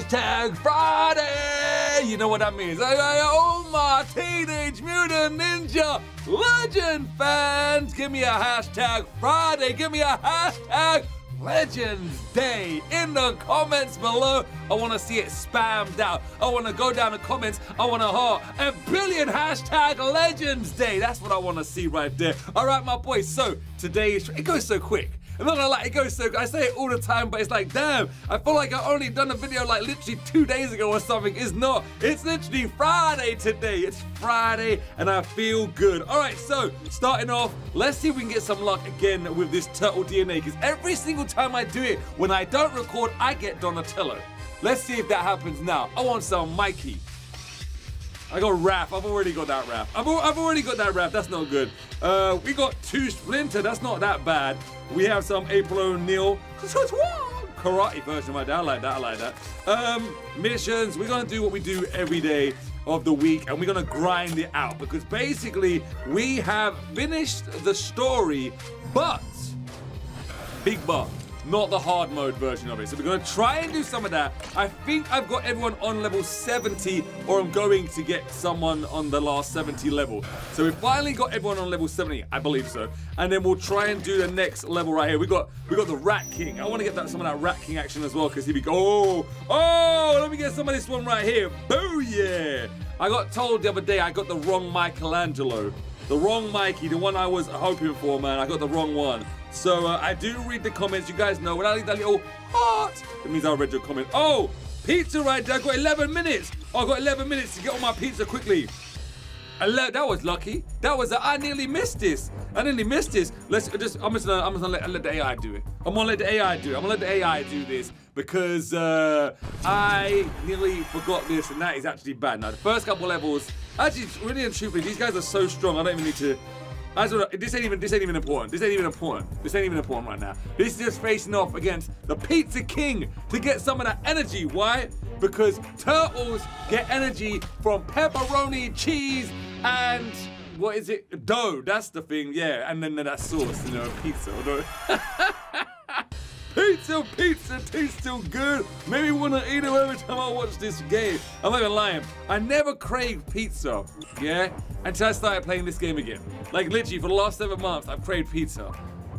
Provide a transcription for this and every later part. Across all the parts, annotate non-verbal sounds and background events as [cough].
hashtag Friday. You know what that means. Like, like, oh my Teenage Mutant Ninja Legend fans, give me a hashtag Friday. Give me a hashtag Legends Day in the comments below. I want to see it spammed out. I want to go down the comments. I want to heart a billion hashtag Legends Day. That's what I want to see right there. All right, my boys. So today it goes so quick. I'm not gonna lie, it goes so. I say it all the time, but it's like, damn, I feel like I only done a video like literally two days ago or something. It's not. It's literally Friday today. It's Friday, and I feel good. All right, so starting off, let's see if we can get some luck again with this turtle DNA. Because every single time I do it, when I don't record, I get Donatello. Let's see if that happens now. I want some Mikey. I got Raph. I've already got that Raph. I've, I've already got that Raph. That's not good. Uh, we got two Splinter. That's not that bad. We have some April O'Neil. Karate version right there. I like that. I like that. Um, missions. We're gonna do what we do every day of the week, and we're gonna grind it out because basically we have finished the story, but big but not the hard mode version of it. So we're gonna try and do some of that. I think I've got everyone on level 70, or I'm going to get someone on the last 70 level. So we finally got everyone on level 70, I believe so. And then we'll try and do the next level right here. We got we got the Rat King. I want to get that some of that Rat King action as well, because here we go. Oh, oh, let me get some of this one right here. Boo yeah! I got told the other day I got the wrong Michelangelo. The wrong Mikey, the one I was hoping for, man. I got the wrong one. So uh, I do read the comments. You guys know when I leave that little heart, it means I read your comment. Oh, pizza right there. I got 11 minutes. Oh, I got 11 minutes to get on my pizza quickly. Ele that was lucky. That was, a, I nearly missed this. I nearly missed this. Let's just, I'm just gonna, I'm just gonna let, let the AI do it. I'm gonna let the AI do it. I'm gonna let the AI do this because uh, I nearly forgot this and that is actually bad. Now, the first couple levels, actually, really and truthfully, these guys are so strong, I don't even need to, I just, this ain't even this ain't even important. This ain't even important. This ain't even important right now. This is just facing off against the Pizza King to get some of that energy. Why? Because turtles get energy from pepperoni, cheese, and what is it? Dough. That's the thing. Yeah, and then that sauce, you know, pizza. [laughs] pizza, pizza tastes so good. Maybe wanna eat it every time I watch this game. I'm not even lying. I never craved pizza, yeah, until I started playing this game again. Like literally for the last seven months, I've craved pizza.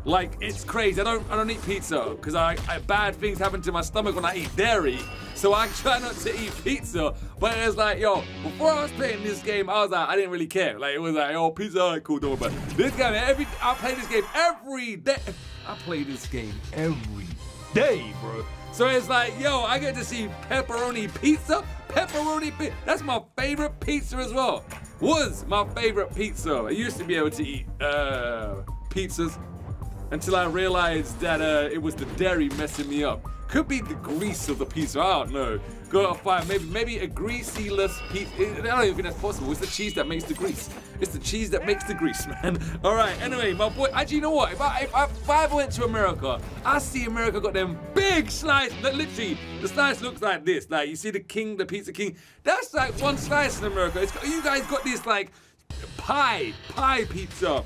Like it's crazy. I don't I don't eat pizza because I, I, bad things happen to my stomach when I eat dairy. So I try not to eat pizza. But it's like yo, before I was playing this game, I was like I didn't really care. Like it was like oh pizza, all right, cool, don't worry. This game every I play this game every day. I play this game every day, bro. So it's like, yo, I get to see pepperoni pizza. Pepperoni pizza. That's my favorite pizza as well. Was my favorite pizza. I used to be able to eat uh, pizzas until I realized that uh, it was the dairy messing me up. Could be the grease of the pizza. I don't know. Go out find maybe maybe a greasy-less pizza. I don't even think that's possible. It's the cheese that makes the grease. It's the cheese that makes the grease, [laughs] man. All right. Anyway, my boy. Actually, you know what? If I if I, if I went to America, I see America got them big slice. Literally, the slice looks like this. Like you see the king, the pizza king. That's like one slice in America. It's, you guys got this like pie, pie pizza.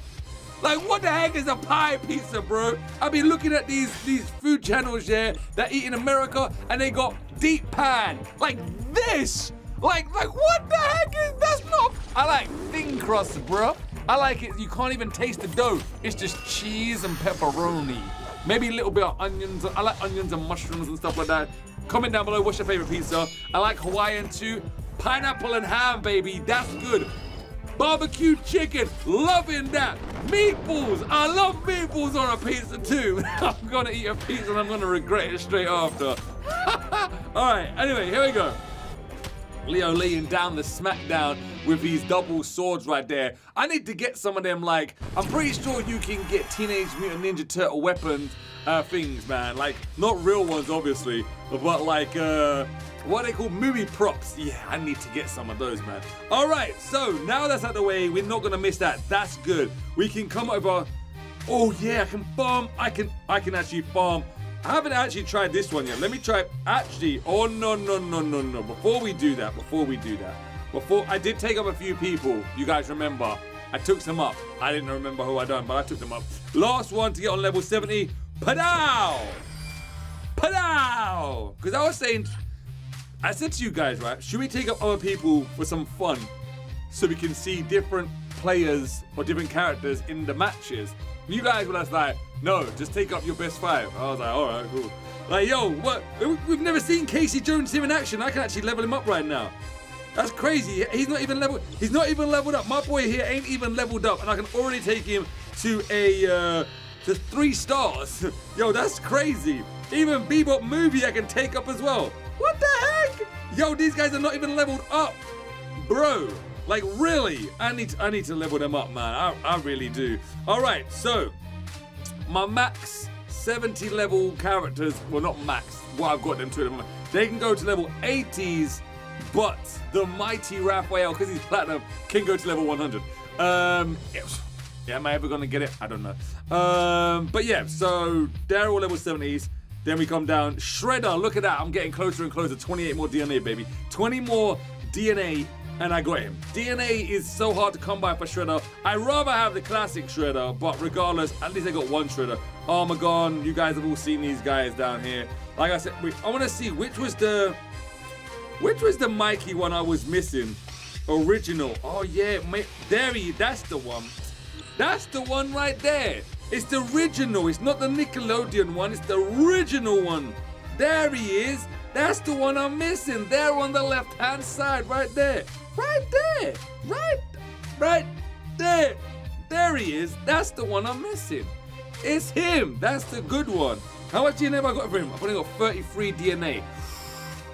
Like, what the heck is a pie pizza, bro? I've been looking at these these food channels, yeah, that eat in America, and they got deep pan, like this. Like, like, what the heck is that's not? I like thin crust, bro. I like it. You can't even taste the dough. It's just cheese and pepperoni. Maybe a little bit of onions. I like onions and mushrooms and stuff like that. Comment down below what's your favorite pizza. I like Hawaiian too. Pineapple and ham, baby. That's good. Barbecue chicken, loving that. Meatballs, I love meatballs on a pizza too. [laughs] I'm gonna eat a pizza and I'm gonna regret it straight after. [laughs] All right, anyway, here we go. Leo laying down the smackdown with these double swords right there. I need to get some of them, like, I'm pretty sure you can get Teenage Mutant Ninja Turtle weapons uh, things, man. Like, not real ones, obviously, but like, uh, what they call movie props. Yeah, I need to get some of those, man. All right, so now that's out the way, we're not gonna miss that. That's good. We can come over. Oh yeah, I can farm. I can. I can actually farm. I haven't actually tried this one yet. Let me try. Actually, oh no no no no no. Before we do that, before we do that, before I did take up a few people. You guys remember? I took some up. I didn't remember who I done, but I took them up. Last one to get on level 70. Padow! Padow! Because I was saying I said to you guys, right? Should we take up other people for some fun, so we can see different players or different characters in the matches? You guys were just like, no, just take up your best five. I was like, all right, cool. Like, yo, what? We've never seen Casey Jones here in action. I can actually level him up right now. That's crazy. He's not even leveled. He's not even leveled up. My boy here ain't even leveled up, and I can already take him to a uh, to three stars. [laughs] Yo, that's crazy. Even Bebop movie I can take up as well. What the heck? Yo, these guys are not even leveled up, bro. Like really? I need to, I need to level them up, man. I, I really do. All right, so my max 70 level characters. Well, not max. What I've got them to the moment. They can go to level 80s but the mighty Raphael, because he's platinum, can go to level 100. Um, yeah, am I ever going to get it? I don't know. Um, but yeah, so they're all level 70s. Then we come down. Shredder, look at that. I'm getting closer and closer. 28 more DNA, baby. 20 more DNA, and I got him. DNA is so hard to come by for Shredder. I'd rather have the classic Shredder, but regardless, at least I got one Shredder. Armagon, you guys have all seen these guys down here. Like I said, I want to see which was the which was the Mikey one I was missing? Original. Oh yeah, there he. That's the one. That's the one right there. It's the original. It's not the Nickelodeon one. It's the original one. There he is. That's the one I'm missing. There on the left hand side, right there. Right there. Right. Right there. There he is. That's the one I'm missing. It's him. That's the good one. How much DNA have I got for him? I've only got 33 DNA.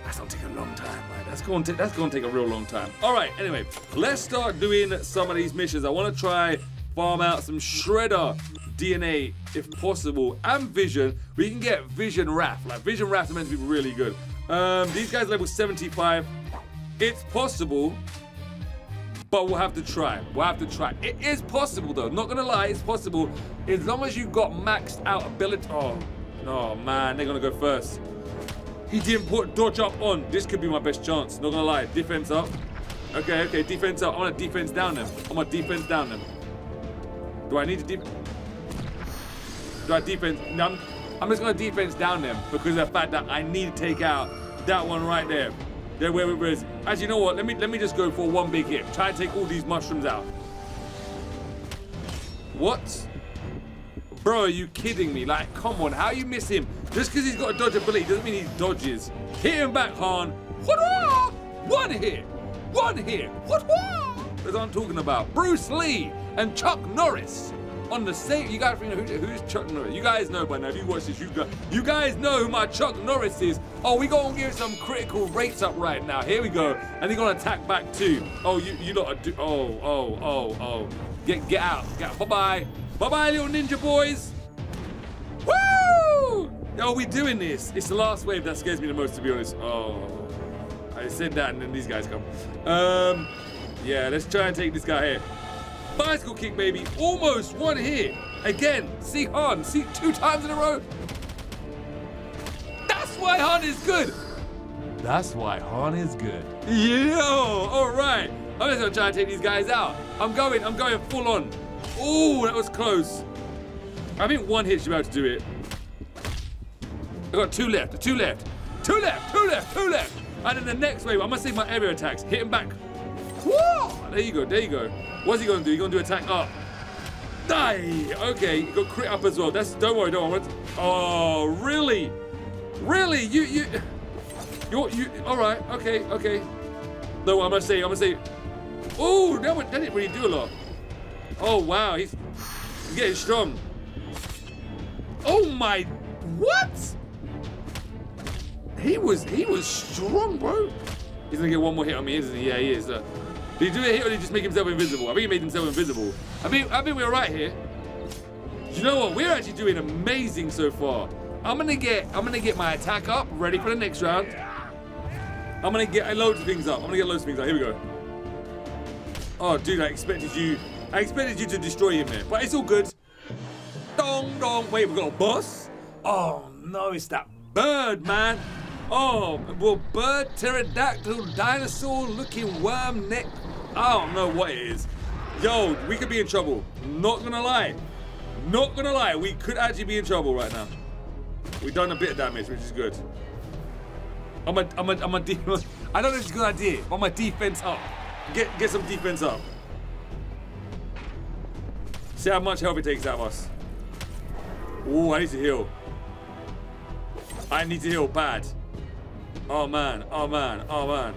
That's gonna take a long time, right? That's to that's gonna take a real long time. All right. Anyway, let's start doing some of these missions. I want to try farm out some shredder DNA if possible, and Vision. We can get Vision Raph. Like Vision Raph is meant to be really good. Um, these guys level 75. It's possible, but we'll have to try. We'll have to try. It is possible though. Not gonna lie, it's possible as long as you've got maxed out ability. Oh, no, man, they're gonna go first. He didn't put dodge up on. This could be my best chance. Not gonna lie. Defense up. Okay, okay. Defense up. I want to defense down them. I want to defense down them. Do I need to deep? Do I defense? No, I'm, I'm just gonna defense down them because of the fact that I need to take out that one right there. There, where it is. As you know what? Let me let me just go for one big hit. Try to take all these mushrooms out. What? Bro, are you kidding me? Like, come on, how you miss him? Just because he's got a dodge ability doesn't mean he dodges. Hit him back, Han. One hit. One hit. That's what I'm talking about. Bruce Lee and Chuck Norris on the same. You guys know who, who's Chuck Norris? You guys know by now. If you watch this, you guys, you guys know who my Chuck Norris is. Oh, we gonna give some critical rates up right now. Here we go, and they're gonna attack back too. Oh, you you lot are do. Oh oh oh oh. Get get out. Get out. Bye bye. Bye-bye, little ninja boys. Woo! Are we doing this? It's the last wave that scares me the most, to be honest. Oh, I said that, and then these guys come. Um, yeah, let's try and take this guy here. Bicycle kick, baby. Almost one hit. Again, see Han. See two times in a row. That's why Han is good. That's why Han is good. Yo, all right. I'm just gonna try and take these guys out. I'm going, I'm going full on. Oh, that was close. I think one hit should be able to do it. I got two left, two left, two left, two left, two left. And then the next wave, I'm gonna save my area attacks. Hit him back. Whoa! There you go, there you go. What's he gonna do? He's gonna do attack up. Die! Okay, you got crit up as well. That's don't worry, don't worry. Oh, really? Really? You you you you alright, okay, okay. No, I'm gonna say, I'm gonna say. Oh, that, that didn't really do a lot. Oh, wow. He's, he's getting strong. Oh, my... What? He was he was strong, bro. He's gonna get one more hit on me, isn't he? Yeah, he is. Uh, did he do a hit or did he just make himself invisible? I think he made himself invisible. I think I think we're right here. You know what? We're actually doing amazing so far. I'm gonna get I'm gonna get my attack up, ready for the next round. I'm gonna get loads of things up. I'm gonna get loads of things up. Here we go. Oh, dude, I expected you I expected you to destroy him here, but it's all good. Dong dong. Wait, we got a boss? Oh no, it's that bird, man. Oh, well, bird, pterodactyl, dinosaur looking worm neck. I don't know what it is. Yo, we could be in trouble. Not gonna lie. Not gonna lie, we could actually be in trouble right now. We've done a bit of damage, which is good. I'm a, I'm a, I'm a de- [laughs] I don't know if it's a good idea, but my defense up. Get, get some defense up. See how much health it takes out of us. Ooh, I need to heal. I need to heal bad. Oh man, oh man, oh man.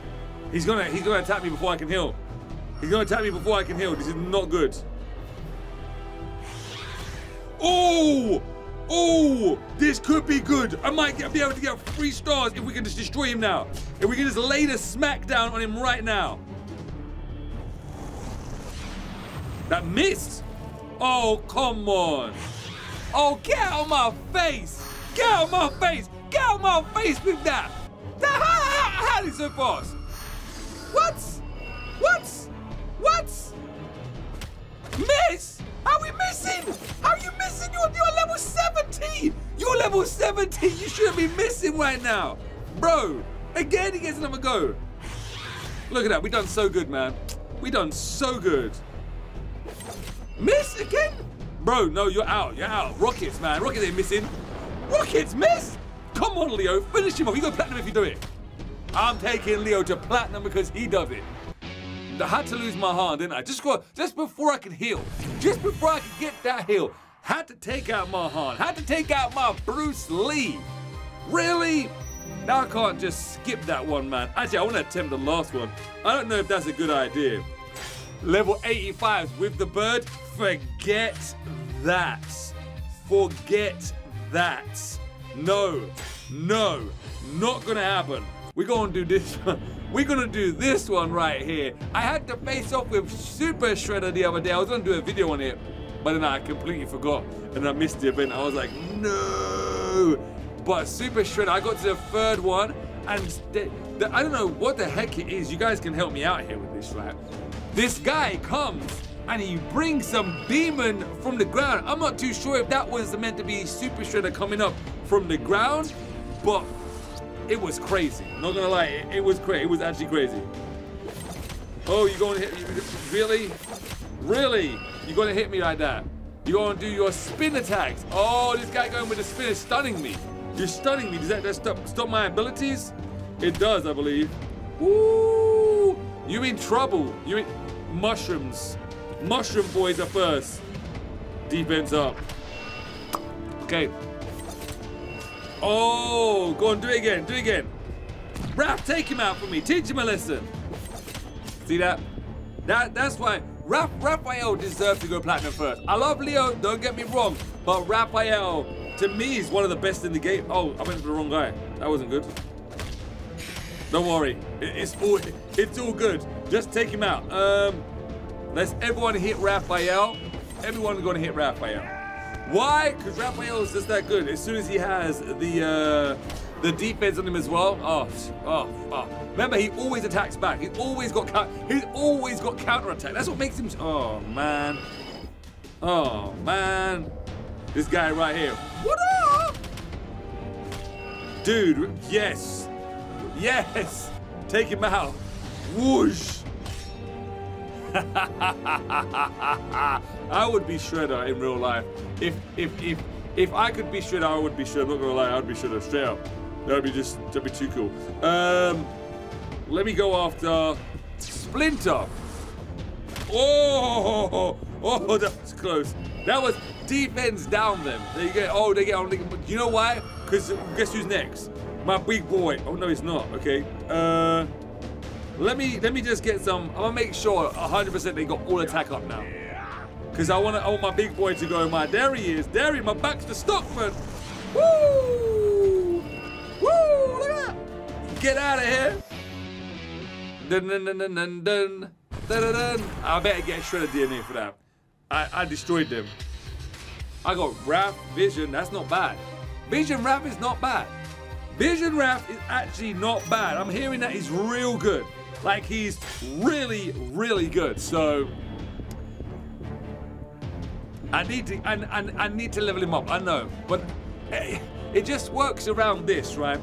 He's gonna, he's gonna attack me before I can heal. He's gonna attack me before I can heal. This is not good. Oh! Oh! This could be good. I might get, be able to get three stars if we can just destroy him now. If we can just lay the smack down on him right now. That missed. Oh, come on. Oh, get out of my face. Get out of my face. Get out of my face with that. How, is so fast? What? What? What? Miss? How are we missing? How are you missing? You're, you're level 70. You're level 70. You shouldn't be missing right now. Bro, again he gets another go. Look at that. We done so good, man. We done so good. Miss again? Bro, no, you're out. You're out. Rockets, man. Rockets ain't missing. Rockets, miss? Come on, Leo. Finish him off. You go platinum if you do it. I'm taking Leo to platinum because he does it. I had to lose my hand, didn't I? Just go, just before I could heal. Just before I could get that heal. Had to take out my hand. Had to take out my Bruce Lee. Really? Now I can't just skip that one, man. Actually, I want to attempt the last one. I don't know if that's a good idea. Level 85 with the bird. Forget that. Forget that. No, no, not gonna happen. We're gonna do this one. [laughs] We're gonna do this one right here. I had to face off with Super Shredder the other day. I was gonna do a video on it, but then I completely forgot and I missed the event. I was like, no. But Super Shredder, I got to the third one and the, the, I don't know what the heck it is. You guys can help me out here with this, right? This guy comes and he brings some demon from the ground. I'm not too sure if that was meant to be Super Shredder coming up from the ground, but it was crazy. Not gonna lie, it, it was crazy. It was actually crazy. Oh, you're gonna hit? me? Really? Really? You're gonna hit me like that? You're gonna do your spin attacks? Oh, this guy going with the spin is stunning me. You're stunning me. Does that, that stop, stop my abilities? It does, I believe. Ooh, you in trouble. You in mushrooms. Mushroom boys are first. Defense up. Okay. Oh, go on, do it again, do it again. Raph, take him out for me. Teach him a lesson. See that? That that's why Raph, Raphael deserves to go platinum first. I love Leo, don't get me wrong, but Raphael, to me, is one of the best in the game. Oh, I went to the wrong guy. That wasn't good. Don't worry, it, it's all it's all good. Just take him out. Um, let's everyone hit Raphael. Everyone's gonna hit Raphael. Why? Because Raphael is just that good. As soon as he has the uh, the defense on him as well. Oh, oh, oh. Remember, he always attacks back. He's always got he's always got counter attack. That's what makes him. Oh man. Oh man. This guy right here. What up? Dude, yes. Yes. Take him out. Whoosh. [laughs] I would be Shredder in real life. If if if if I could be Shredder, I would be Shredder. I'm not gonna lie, I'd be Shredder straight up. That'd be just that'd be too cool. Um, let me go after Splinter. Oh, [laughs] oh, that was close. That was defense down them. They get oh they get on. You know why? Because guess who's next? My big boy. Oh no, it's not. Okay. Uh. Let me let me just get some. I'm gonna make sure 100% they got all attack up now. Cause I want to. Want my big boy to go. My there he is. He. My Baxter Stockman. Woo! Woo! Look at that. Get out of here. Dun dun dun dun dun. Dun, dun, dun. I better get shredded DNA for that. I, I destroyed them. I got Raph, Vision. That's not bad. Vision Raph is not bad. Vision Raph is actually not bad. I'm hearing that he's real good. Like he's really, really good. So I need to, and I, I, need to level him up. I know, but it just works around this, right?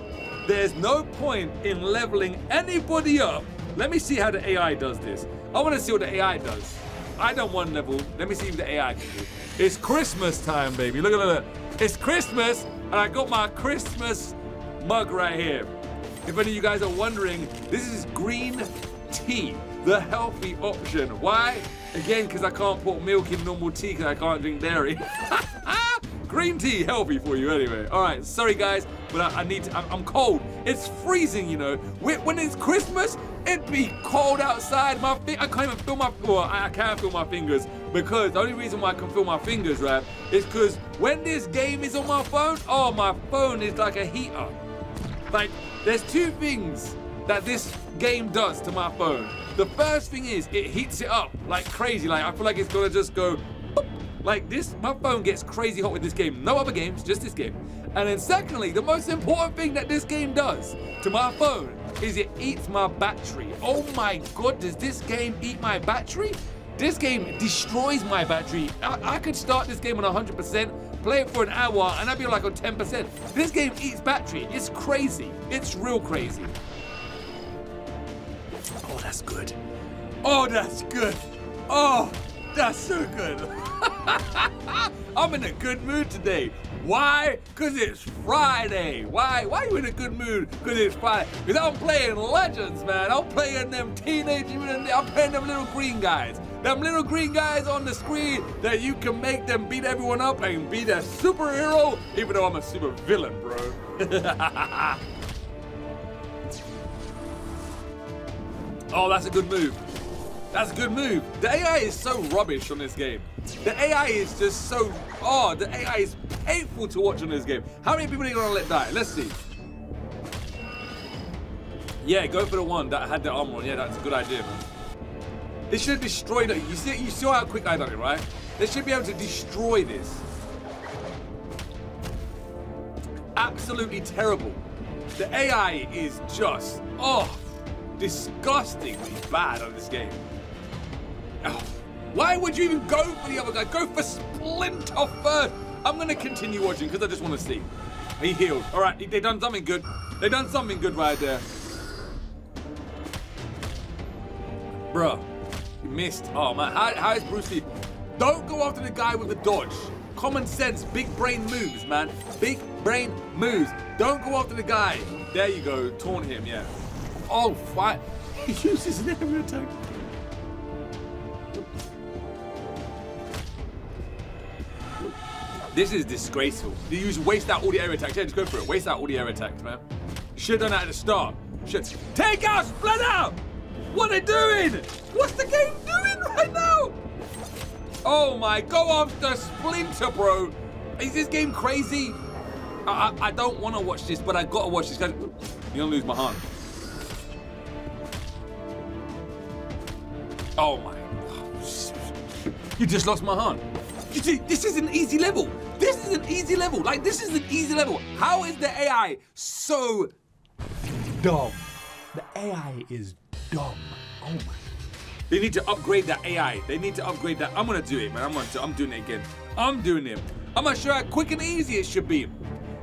There's no point in leveling anybody up. Let me see how the AI does this. I want to see what the AI does. I don't want level. Let me see what the AI can do. It's Christmas time, baby. Look at that. It's Christmas, and I got my Christmas mug right here. If any of you guys are wondering, this is green tea, the healthy option. Why? Again, because I can't put milk in normal tea because I can't drink dairy. [laughs] Green tea, healthy for you anyway. All right, sorry guys, but I, I need to, I'm, I'm, cold. It's freezing, you know. When it's Christmas, it'd be cold outside. My I can't even feel my, well, I can't feel my fingers because the only reason why I can feel my fingers, right, is because when this game is on my phone, oh, my phone is like a heater. Like, there's two things that this game does to my phone. The first thing is it heats it up like crazy. Like I feel like it's gonna just go like this, my phone gets crazy hot with this game. No other games, just this game. And then secondly, the most important thing that this game does to my phone is it eats my battery. Oh my god, does this game eat my battery? This game destroys my battery. I, I could start this game on 100%, play it for an hour, and I'd be like on 10%. This game eats battery. It's crazy. It's real crazy. Oh, that's good. Oh, that's good. Oh, that's so good. [laughs] I'm in a good mood today. Why? Because it's Friday. Why? Why are you in a good mood? Because it's Friday. Because I'm playing Legends, man. I'm playing them teenage. I'm playing them little green guys. Them little green guys on the screen that you can make them beat everyone up and be a superhero, even though I'm a super villain, bro. [laughs] oh, that's a good move. That's a good move. The AI is so rubbish on this game. The AI is just so, oh, the AI is painful to watch on this game. How many people are you gonna let die? Let's see. Yeah, go for the one that had the armor on. Yeah, that's a good idea, man. They should have destroyed it. You see, you saw how quick I done it, right? They should be able to destroy this. Absolutely terrible. The AI is just, oh, disgustingly bad on this game. Oh, why would you even go for the other guy? Go for Splinter first. I'm going to continue watching because I just want to see. He healed. All right, they done something good. They done something good right there. Bruh, you missed. Oh, man. How, how is Bruce Lee? Don't go after the guy with the dodge. Common sense, big brain moves, man. Big brain moves. Don't go after the guy. There you go. Taunt him, yeah. Oh, fight. [laughs] He uses an area attack. This is disgraceful. You use waste out all the air attacks. Yeah, just go for it. Waste out all the air attacks, man. Should have done that at the start. Should take out Splinter! What are they doing? What's the game doing right now? Oh my, go after Splinter, bro. Is this game crazy? I, I, I don't want to watch this, but I gotta watch this. You're gonna lose my hand. Oh my. You just lost my hand. You see, this is an easy level. This is an easy level. Like, this is an easy level. How is the AI so dumb? The AI is dumb. Oh my. They need to upgrade that AI. They need to upgrade that. I'm gonna do it, man. I'm gonna I'm doing it again. I'm doing it. I'm gonna show how quick and easy it should be.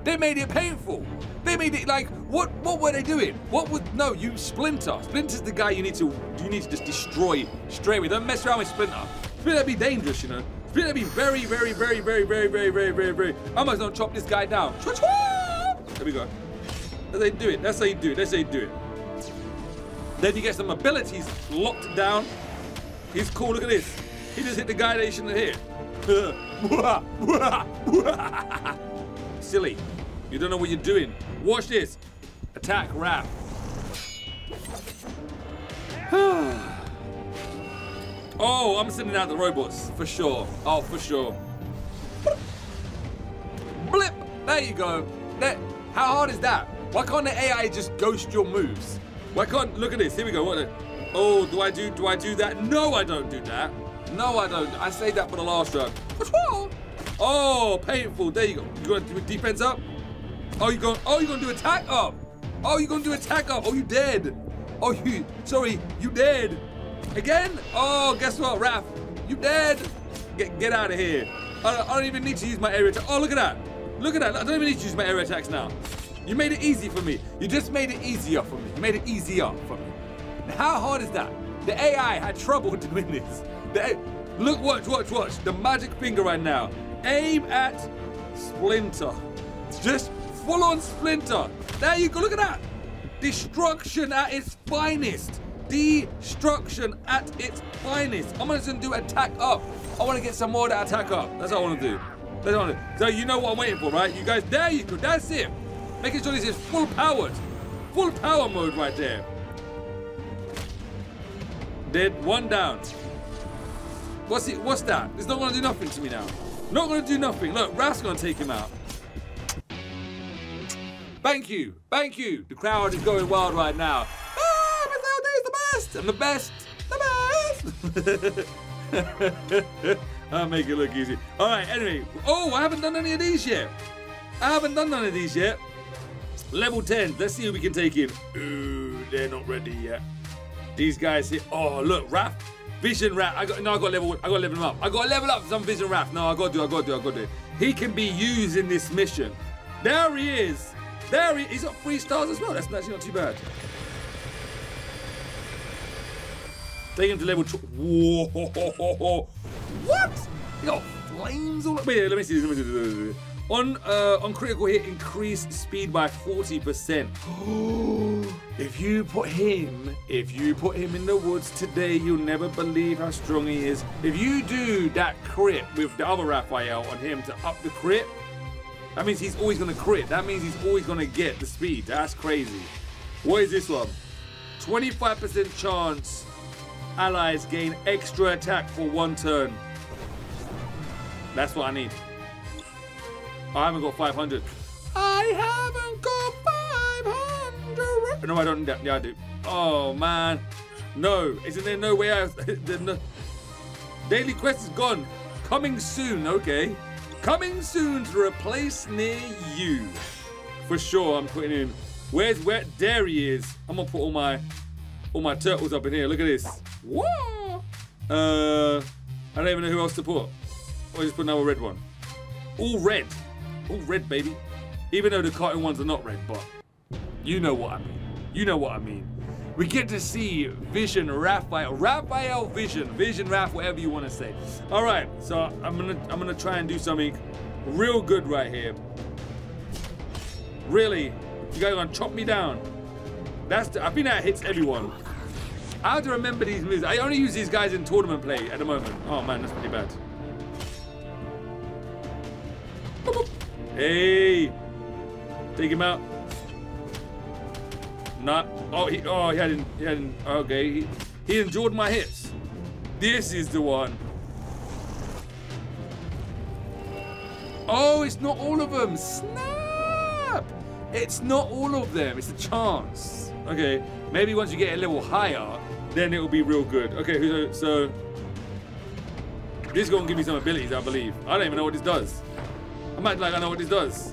They made it painful. They made it like what what were they doing? What would no, you Splinter. Splinter's the guy you need to you need to just destroy straight away. Don't mess around with Splinter. Splinter be dangerous, you know. Splinter be very, very, very, very, very, very, very, very, very. I must not chop this guy down. There we go. That's how you do it. That's how you do it. That's how you do it. Then you get some abilities locked down. He's cool. Look at this. He just hit the guy that he shouldn't hit. [laughs] Silly. You don't know what you're doing. Watch this. Attack Raph. [sighs] Oh, I'm sending out the robots, for sure. Oh, for sure. Blip! There you go. That, How hard is that? Why can't the AI just ghost your moves? Why can't, look at this, here we go. What? Oh, do I do, do I do that? No, I don't do that. No, I don't. I say that for the last round. [laughs] Oh, painful. There you go. You gonna do defense up? Oh, you going, oh, you gonna do attack up? Oh, you gonna do attack up? Oh, you dead. Oh, you, sorry, you dead. Again? Oh, guess what, Raph? You dead? Get get out of here. I don't, I don't even need to use my area attack. Oh, look at that. Look at that. I don't even need to use my area attacks now. You made it easy for me. You just made it easier for me. You made it easier for me. How hard is that? The AI had trouble [laughs] doing this. The, look, watch, watch, watch. The magic finger right now. Aim at Splinter. Just full on Splinter. There you go. Look at that. Destruction at its finest. Destruction at its finest. I'm gonna do attack up. I want to get some more of that attack up. That's what I want to do. That's what I want to do. So you know what I'm waiting for, right? You guys, there you go. That's it. Making sure this is full powered. Full power mode right there. Dead. One down. What's it? What's that? It's not gonna do nothing to me now. Not gonna do nothing. Look, Raph's gonna take him out. Thank you. Thank you. The crowd is going wild right now. Ah, Matilda is the best. I'm the best. The best. [laughs] I'll make it look easy. All right, anyway. Oh, I haven't done any of these yet. I haven't done none of these yet. Level 10. Let's see who we can take in. Ooh, they're not ready yet. These guys here. Oh, look, Raph. Vision Raph. I got no, I got level I got level up. I got level up some Vision Raph. No, I gotta do, I gotta do, I gotta do. He can be used in this mission. There he is. There he he's got three stars as well. That's actually not too bad. Take him to level. Whoa! What? He got flames all. Wait, let me see. Let me see. On uh, on critical hit, increase speed by 40%. [gasps] if you put him, if you put him in the woods today, you'll never believe how strong he is. If you do that crit with the other Raphael on him to up the crit, that means he's always gonna crit. That means he's always gonna get the speed. That's crazy. What is this one? 25% chance allies gain extra attack for one turn. That's what I need. I haven't got 500. I haven't got 500. No, I don't. Yeah, I do. Oh, man. No. Isn't there no way I... [laughs] no. Daily quest is gone. Coming soon. Okay. Coming soon to a place near you. For sure, I'm putting in... Where's... Where... He is. I'm to put all my... All my turtles up in here. Look at this. Whoa! Uh... I don't even know who else to put. Or just put another red one. All red. All red, baby. Even though the cartoon ones are not red, but you know what I mean. You know what I mean. We get to see Vision Raphael, Raphael Vision, Vision Raph, whatever you want to say. All right, so I'm gonna I'm gonna try and do something real good right here. Really, you guys gonna chop me down? That's the, I think that hits everyone. I have to remember these moves. I only use these guys in tournament play at the moment. Oh man, that's pretty bad. Hey! Take him out. Not. Oh, he. Oh, he hadn't. He hadn't. Okay. He, he enjoyed my hits. This is the one. Oh, it's not all of them. Snap! It's not all of them. It's a chance. Okay. Maybe once you get a level higher, then it will be real good. Okay. So, this is gonna give me some abilities, I believe. I don't even know what this does. I might like I know what this does.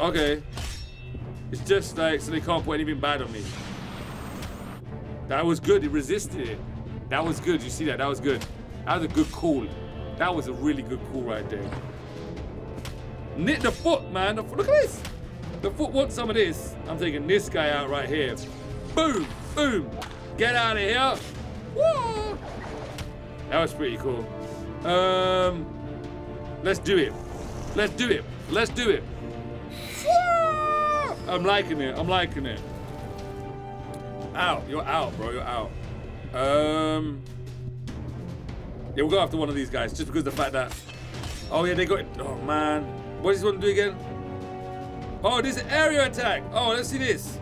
Okay. It's just like, so they can't put anything bad on me. That was good. It resisted it. That was good. You see that? That was good. That was a good call. That was a really good call right there. Knit the foot, man. The foot, look at this. The foot wants some of this. I'm taking this guy out right here. Boom, boom. Get out of here. That was pretty cool. Um, Let's do it. Let's do it. Let's do it. I'm liking it. I'm liking it. Out. You're out, bro. You're out. Um. Yeah, we'll go after one of these guys just because the fact that. Oh yeah, they got. It. Oh man, what does this one do again? Oh, this is area attack. Oh, let's see this.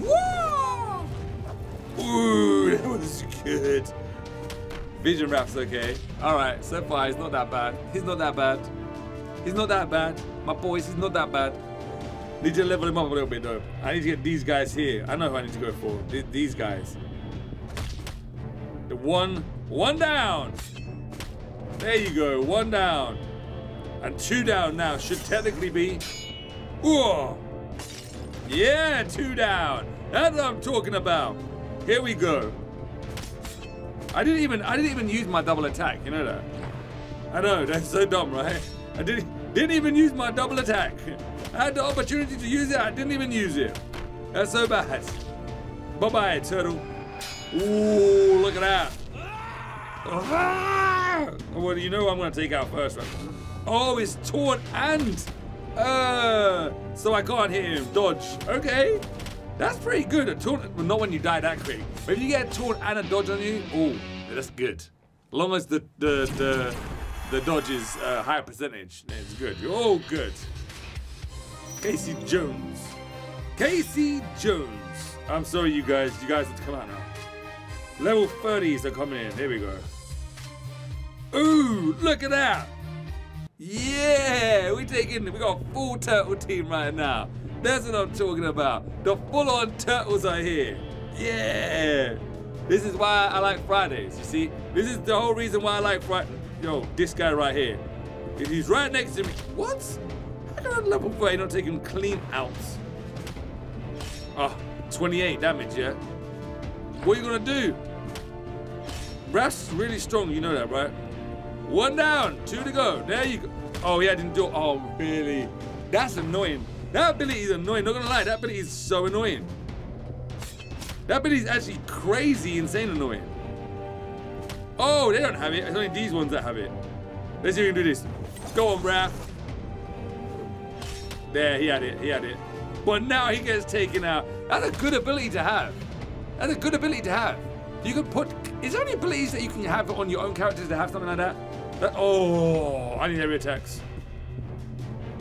Whoa! Ooh, [laughs] that was good. Vision Raph's okay. Alright, so far he's not that bad. He's not that bad. He's not that bad. My boys, he's not that bad. Need to level him up a little bit though. I need to get these guys here. I know who I need to go for. These guys. The one, one down. There you go, one down. And two down now should technically be. Whoa. Yeah, two down. That's what I'm talking about. Here we go. I didn't even I didn't even use my double attack. You know that? I know that's so dumb, right? I didn't didn't even use my double attack. I had the opportunity to use it. I didn't even use it. That's so bad. Bye bye, turtle. Ooh, look at that. Ah! Well, you know I'm gonna take out first, right? Oh, it's torn and uh, so I can't hit him. Dodge. Okay. That's pretty good. A taunt, well, not when you die that quick. But if you get a taunt and a dodge on you, oh, that's good. As long as the the the, the dodge is uh, higher percentage, it's good. You're all good. Casey Jones. Casey Jones. I'm sorry, you guys. You guys have to come out now. Level 30s are coming in. Here we go. Ooh, look at that. Yeah, we taking, we got a full turtle team right now. That's what I'm talking about. The full-on turtles are here. Yeah. This is why I like Fridays, you see? This is the whole reason why I like Friday. Yo, this guy right here. If He's right next to me. What? How can I level 30 not take him clean out? Ah, oh, 28 damage, yeah? What are you gonna do? Raph's really strong, you know that, right? One down, two to go. There you go. Oh, yeah, I didn't do it. Oh, really? That's annoying. That ability is annoying. Not gonna lie, that ability is so annoying. That ability is actually crazy, insane annoying. Oh, they don't have it. It's only these ones that have it. Let's see if we can do this. Go on, Raph. There, he had it. He had it. But now he gets taken out. That's a good ability to have. That's a good ability to have. You can put. Is there any abilities that you can have on your own characters to have something like that? that oh, I need area attacks.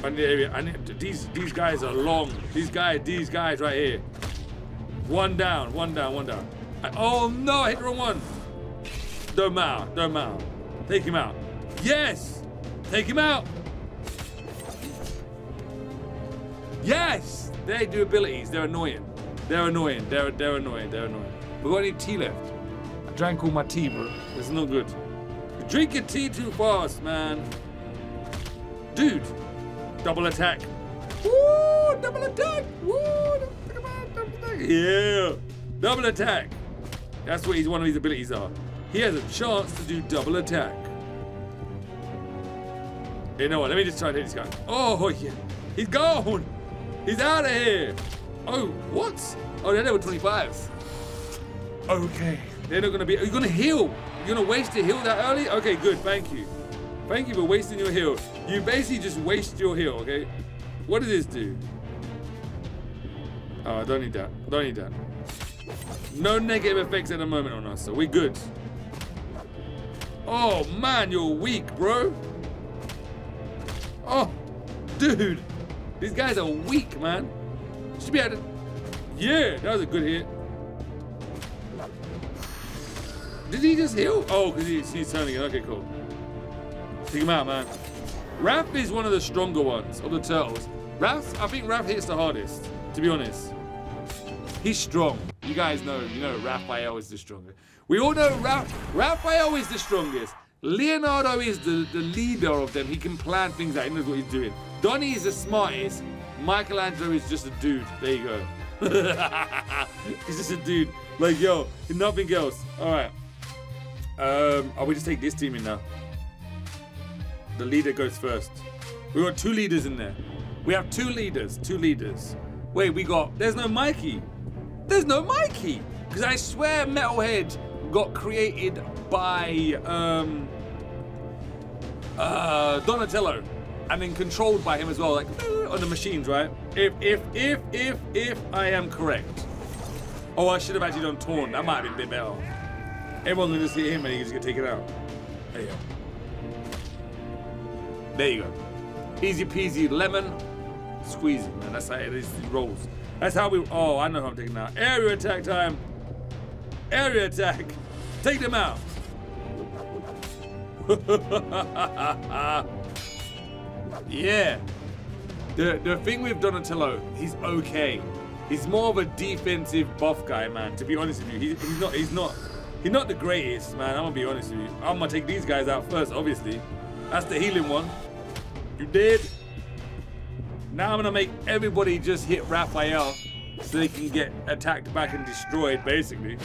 I need area. I need these. These guys are long. These guys. These guys right here. One down. One down. One down. I, oh no! I hit the wrong one. Don't matter. Don't matter. Take him out. Yes. Take him out. Yes. They do abilities. They're annoying. They're annoying. They're they're annoying. They're annoying. We got any tea left? I drank all my tea, bro. It's no good. You drink your tea too fast, man. Dude, double attack. Woo! Double attack. Woo! Double attack. Yeah, double attack. That's what he's one of his abilities are. He has a chance to do double attack. You know what? Let me just try and hit this guy. Oh yeah, he's gone. He's out of here. Oh, what? Oh, they're level 25s. Okay. They're not going to be... Are you going to heal? You're going to waste a heal that early? Okay, good. Thank you. Thank you for wasting your heal. You basically just waste your heal, okay? What does this do? Oh, I don't need that. Don't need that. No negative effects at the moment on us, so we're good. Oh, man, you're weak, bro. Oh, dude. These guys are weak, man. Should be able to... Yeah, that was a good hit. Did he just heal? Oh, because he's, he's turning it. Okay, cool. Take him out, man. Raph is one of the stronger ones of the turtles. Raph, I think Raph hits the hardest, to be honest. He's strong. You guys know, you know Raphael is the strongest. We all know Raph, Raphael is the strongest. Leonardo is the, the leader of them. He can plan things out. He knows what he's doing. Donnie is the smartest. Michelangelo is just a dude. There you go. [laughs] he's just a dude. Like, yo, nothing else. All right. Um, oh, we just take this team in now. The leader goes first. We got two leaders in there. We have two leaders. Two leaders. Wait, we got. There's no Mikey. There's no Mikey. Because I swear Metalhead got created by um, uh, Donatello and then controlled by him as well, like on the machines, right? If if if if if I am correct. Oh, I should have actually done Torn. That might have been a bit better. Everyone's gonna see him and he's gonna take it out. There you go. There you go. Easy peasy lemon squeezy, man. That's how it is. It rolls. That's how we. Oh, I know how I'm taking out. Area attack time. Area attack. Take them out. [laughs] yeah. The the thing with Donatello, he's okay. He's more of a defensive buff guy, man. To be honest with you, he, he's not. He's not. He's not the greatest, man. I'm gonna be honest with you. I'm gonna take these guys out first, obviously. That's the healing one. You did. Now I'm gonna make everybody just hit Raphael so they can get attacked back and destroyed, basically.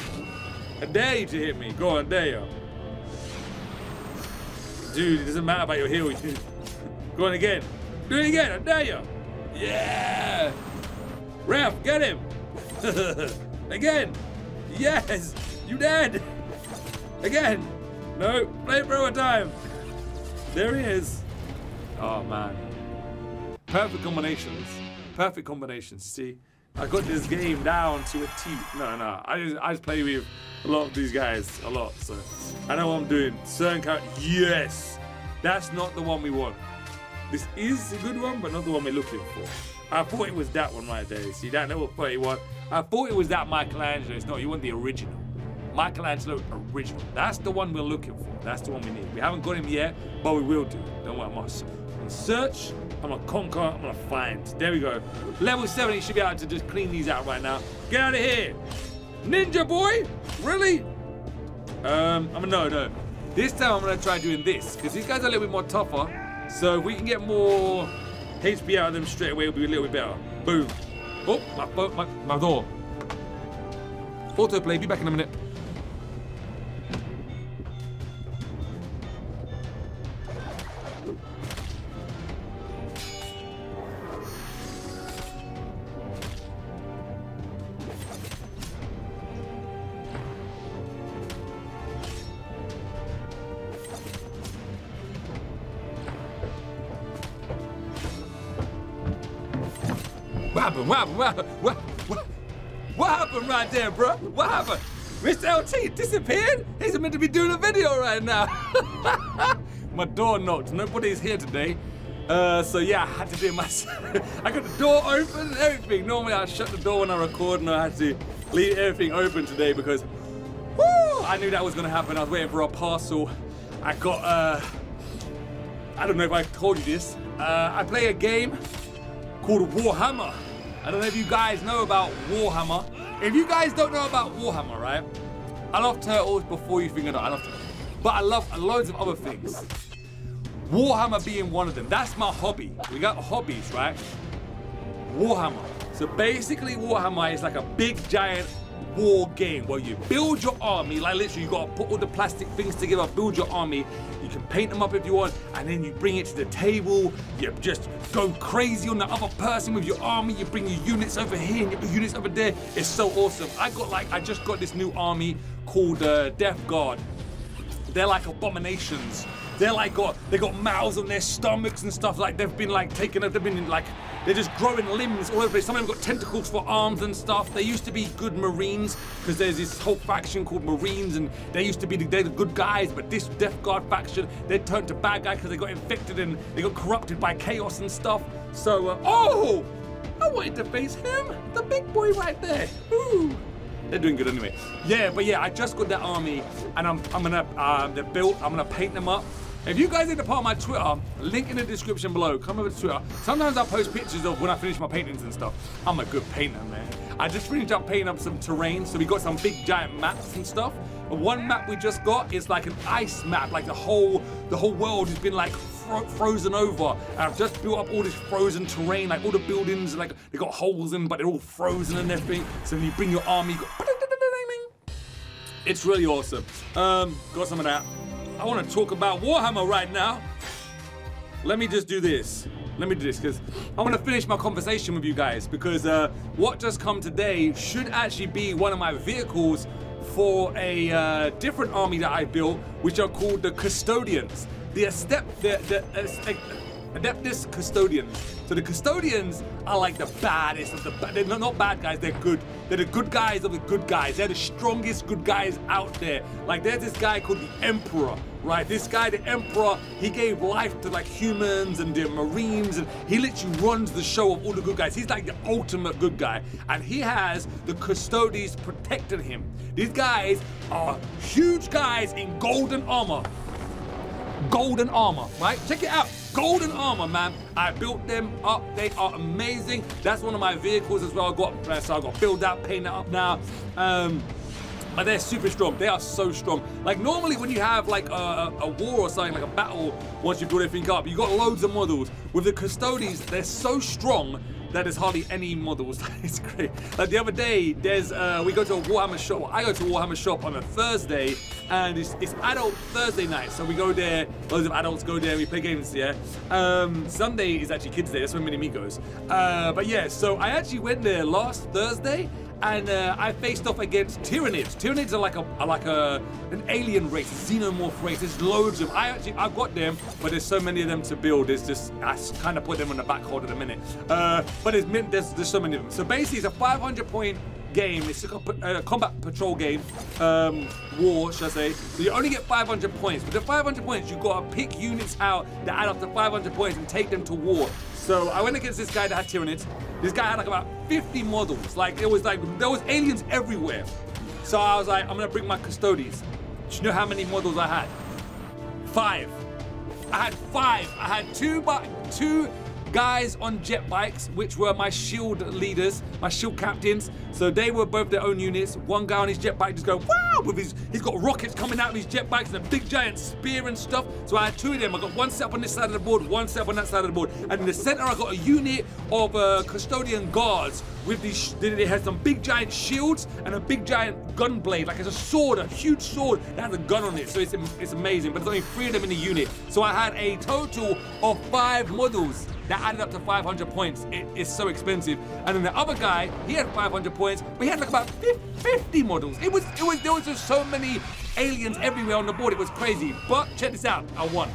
I dare you to hit me. Go on, dare you. Dude, it doesn't matter about your heal. [laughs] Go on again. Do it again, I dare you. Yeah. Raph, get him. [laughs] again. Yes. You dead! Again! No, flamethrower time! There he is. Oh man. Perfect combinations. perfect combinations. See, I got this game down to a T. No, no, I just, I just play with a lot of these guys a lot, so I know what I'm doing. Certain character, yes, that's not the one we want. This is a good one, but not the one we're looking for. I thought it was that one right there. See that little 31? I thought it was that Michelangelo. It's not. You want the original. Michelangelo original. That's the one we're looking for. That's the one we need. We haven't got him yet, but we will do. Don't worry, I'm gonna search, I'm gonna conquer, I'm gonna find. There we go. Level 70 should be able to just clean these out right now. Get out of here. Ninja boy? Really? Um, I'm no, no. This time I'm gonna try doing this, because these guys are a little bit more tougher. So if we can get more HP out of them straight away, it'll be a little bit better. Boom. Oh, my, my, my door. Autoplay, be back in a minute. Disappeared? He's meant to be doing a video right now. [laughs] my door knocked. Nobody's here today. Uh, so yeah, I had to do my. [laughs] I got the door open and everything. Normally I shut the door when I record, and I had to leave everything open today because, I knew that was gonna happen. I was waiting for a parcel. I got. Uh, I don't know if I told you this. Uh, I play a game called Warhammer. I don't know if you guys know about Warhammer. If you guys don't know about Warhammer, right? I love turtles before you think of it. I love turtles. But I love loads of other things. Warhammer being one of them. That's my hobby. We got hobbies, right? Warhammer. So basically Warhammer is like a big giant war game where you build your army, like literally you gotta put all the plastic things together, build your army, you can paint them up if you want, and then you bring it to the table, you just go crazy on the other person with your army, you bring your units over here and your units over there. It's so awesome. I got like, I just got this new army called uh, Death Guard. They're like abominations. They're like got they got mouths on their stomachs and stuff like they've been like taken. They've been like they're just growing limbs all over the place. Some of them got tentacles for arms and stuff. They used to be good Marines because there's this whole faction called Marines and they used to be the, they're the good guys. But this Death Guard faction they turned to bad guys because they got infected and they got corrupted by chaos and stuff. So uh, oh, I wanted to face him, the big boy right there. Ooh. They're doing good anyway. Yeah, but yeah, I just got that army, and I'm I'm gonna uh, they're built. I'm gonna paint them up. If you guys need a part of my Twitter, link in the description below. Come over to Twitter. Sometimes I post pictures of when I finish my paintings and stuff. I'm a good painter, man. I just finished up painting up some terrain, so we got some big giant maps and stuff. But one map we just got is like an ice map, like the whole the whole world has been like fro frozen over. And I've just built up all this frozen terrain, like all the buildings, like they got holes in, but they're all frozen and everything. So when you bring your army, you go, it's really awesome. Um, got some of that. I want to talk about Warhammer right now. Let me just do this. Let me do this because I want to finish my conversation with you guys because uh, what just come today should actually be one of my vehicles for a uh, different army that I built, which are called the Custodians. The, Astep, the, the Adeptus Custodians. So the Custodians are like the baddest of the bad. They're not bad guys, they're good. They're the good guys of the good guys. They're the strongest good guys out there. Like there's this guy called the Emperor, right? This guy, the Emperor, he gave life to like humans and the Marines, and he literally runs the show of all the good guys. He's like the ultimate good guy. And he has the Custodians protecting him. These guys are huge guys in golden armor golden armor, right? Check it out. Golden armor, man. I built them up. They are amazing. That's one of my vehicles as well. I got so I got build that, paint that up now. Um, but they're super strong. They are so strong. Like normally when you have like a, a, war or something, like a battle, once you build everything up, you got loads of models. With the Custodians, they're so strong that there's hardly any models. [laughs] it's great. Like the other day, there's uh, we go to a Warhammer shop. I go to a Warhammer shop on a Thursday, and it's, it's adult Thursday night. So we go there. Loads of adults go there. We play games. Yeah. Um, Sunday is actually kids' day. That's when Mini Me goes. Uh, but yeah, so I actually went there last Thursday, and uh, I faced off against Tyranids. Tyranids are like a are like a an alien race, xenomorph race. There's loads of them. I actually I've got them, but there's so many of them to build. There's just I kind of put them on the back hold in a minute. Uh, but there's, there's there's so many of them. So basically, it's a 500 point game. It's a uh, combat patrol game, um, war, should I say. So you only get 500 points. With the 500 points, you've got to pick units out that add up to 500 points and take them to war. So I went against this guy that had Tyranids. This guy had like about 50 models. Like it was like, there was aliens everywhere. So I was like, I'm gonna bring my custodians. Do you know how many models I had? Five. I had five. I had two, two guys on jet bikes, which were my shield leaders, my shield captains. So they were both their own units. One guy on his jet bike just going, wow, with his, he's got rockets coming out of his jet bikes and a big giant spear and stuff. So I had two of them. I got one set up on this side of the board, one set up on that side of the board. And in the center, I got a unit of uh, custodian guards with these, they had some big giant shields and a big giant gun blade, like it's a sword, a huge sword that has a gun on it. So it's, it's amazing, but there's only three of them in the unit. So I had a total of five models that added up to 500 points. It is so expensive. And then the other guy, he had 500 points, he had like about 50 models. It was, it was, there was just so many aliens everywhere on the board. It was crazy. But check this out, I won.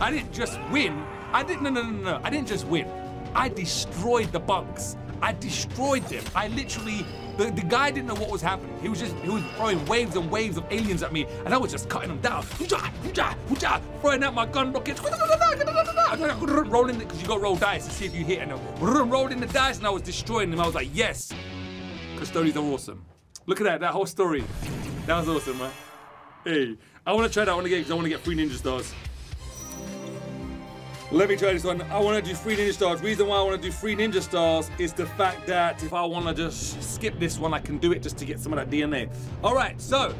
I didn't just win. I didn't, no, no, no, no. I didn't just win. I destroyed the bunks. I destroyed them. I literally, the, the guy didn't know what was happening. He was just, he was throwing waves and waves of aliens at me, and I was just cutting them down. Throwing out my gun rockets. Rolling it, because you got roll dice to see if you hit. And rolling the dice, and I was destroying them. I was like, yes, custodians are awesome. Look at that, that whole story. That was awesome, man. Hey, I want to try that one again because I want to get three ninja stars. Let me try this one. I want to do three ninja stars. Reason why I want to do three ninja stars is the fact that if I want to just skip this one, I can do it just to get some of that DNA. All right, so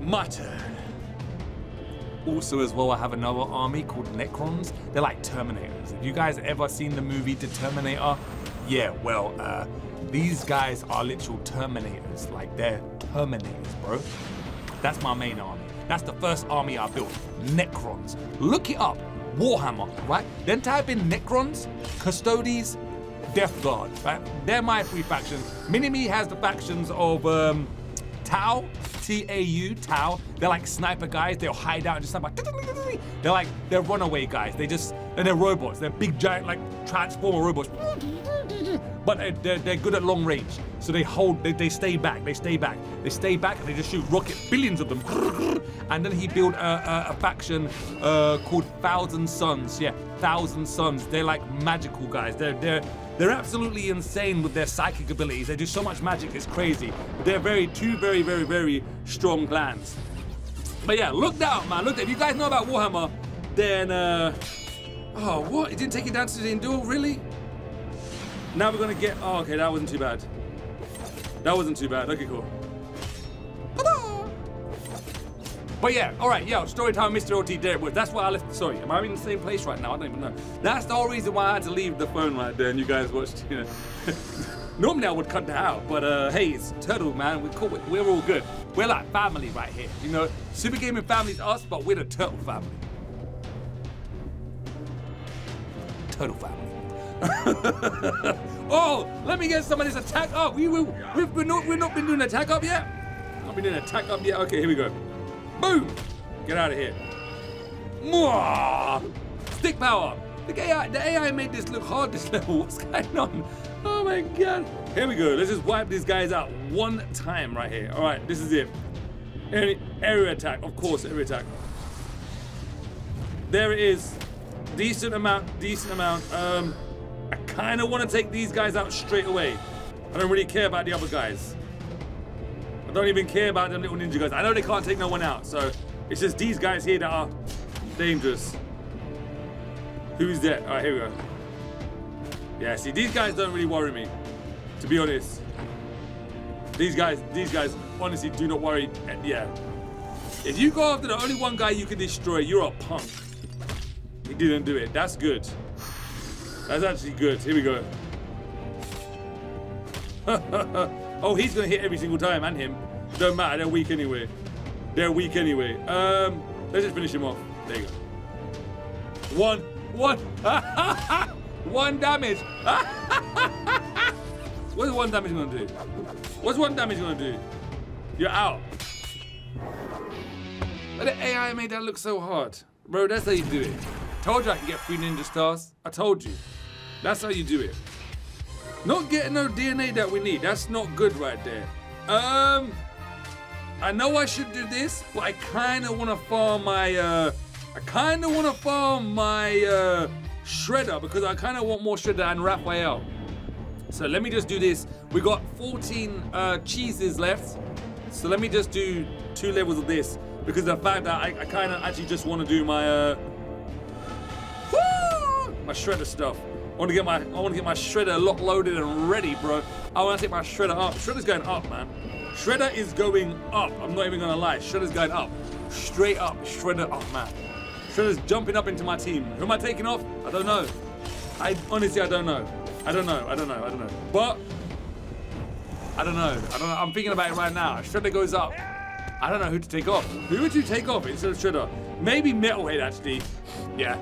my turn. Also, as well, I have another army called Necrons. They're like Terminators. Have you guys ever seen the movie Terminator? Yeah, well, uh, these guys are literal Terminators. Like, they're Terminators, bro. That's my main army. That's the first army I built. Necrons. Look it up. Warhammer, right? Then type in Necrons, Custodes, Death Guard, right? They're my three factions. Mini Me has the factions of um, Tau, T-A-U, Tau. They're like sniper guys. They'll hide out and just like, They're like, they're runaway guys. They just, and they're robots. They're big, giant, like, transformer robots. But they're, they're, good at long range. So they hold, they, they stay back, they stay back. They stay back and they just shoot rockets, billions of them. And then he built a, a, a faction uh, called Thousand Sons. Yeah, Thousand Sons. They're like magical guys. They're, they're, they're absolutely insane with their psychic abilities. They do so much magic, it's crazy. They're very, two very, very, very strong clans. But yeah, look down, man. Look, if you guys know about Warhammer, then, uh, oh, what? It didn't take you down to the Endure, really? Now we're gonna get, oh, okay, that wasn't too bad. That wasn't too bad. Okay, cool. But yeah, all right, yo, story time, Mr. OT Derek Woods. That's why I left story. Am I in the same place right now? I don't even know. That's the whole reason why I had to leave the phone right there and you guys watched, you know. [laughs] Normally I would cut that out, but uh, hey, it's Turtle, man. We're cool. We're all good. We're like family right here. You know, Super Gaming family's us, but we're the Turtle family. Turtle family. [laughs] oh, let me get some of this attack up. We, we, we've, been we've not been doing attack up yet. Not been doing attack up yet. Okay, here we go. Boom! Get out of here. Mwah! Stick power. The AI, the AI made this look hard this [laughs] level. What's going on? Oh my god. Here we go. Let's just wipe these guys out one time right here. All right, this is it. Area, area attack, of course, area attack. There it is. Decent amount, decent amount. Um, I kind of want to take these guys out straight away. I don't really care about the other guys. I don't even care about them little ninja guys. I know they can't take no one out, so it's just these guys here that are dangerous. Who's that? All right, here we go. Yeah, see, these guys don't really worry me, to be honest. These guys, these guys, honestly, do not worry. Yeah. If you go after the only one guy you can destroy, you're a punk. He didn't do it. That's good. That's actually good. Here we go. [laughs] oh, he's going to hit every single time, and him. Don't matter, they're weak anyway. They're weak anyway. Um, let's just finish him off. There you go. One, one, [laughs] one damage. [laughs] What's one damage gonna do? What's one damage gonna do? You're out. But the AI made that look so hard. Bro, that's how you do it. Told you I can get three ninja stars. I told you. That's how you do it. Not getting no DNA that we need. That's not good right there. Um, I know I should do this, but I kind of want to farm my, uh, I kind of want to farm my, uh, Shredder because I kind of want more Shredder and Raphael. So let me just do this. We got 14 uh, cheeses left. So let me just do two levels of this because the fact that I, I kind of actually just want to do my, uh, my Shredder stuff. I want to get my, I want to get my Shredder lock loaded and ready, bro. I want to take my Shredder up. Shredder's going up, man. Shredder is going up. I'm not even gonna lie. Shredder's going up. Straight up. Shredder up, man. Shredder's jumping up into my team. Who am I taking off? I don't know. I honestly I don't know. I don't know. I don't know. I don't know. But I don't know. I don't know. I'm thinking about it right now. Shredder goes up. I don't know who to take off. Who would you take off instead of Shredder? Maybe Metalhead actually. Yeah.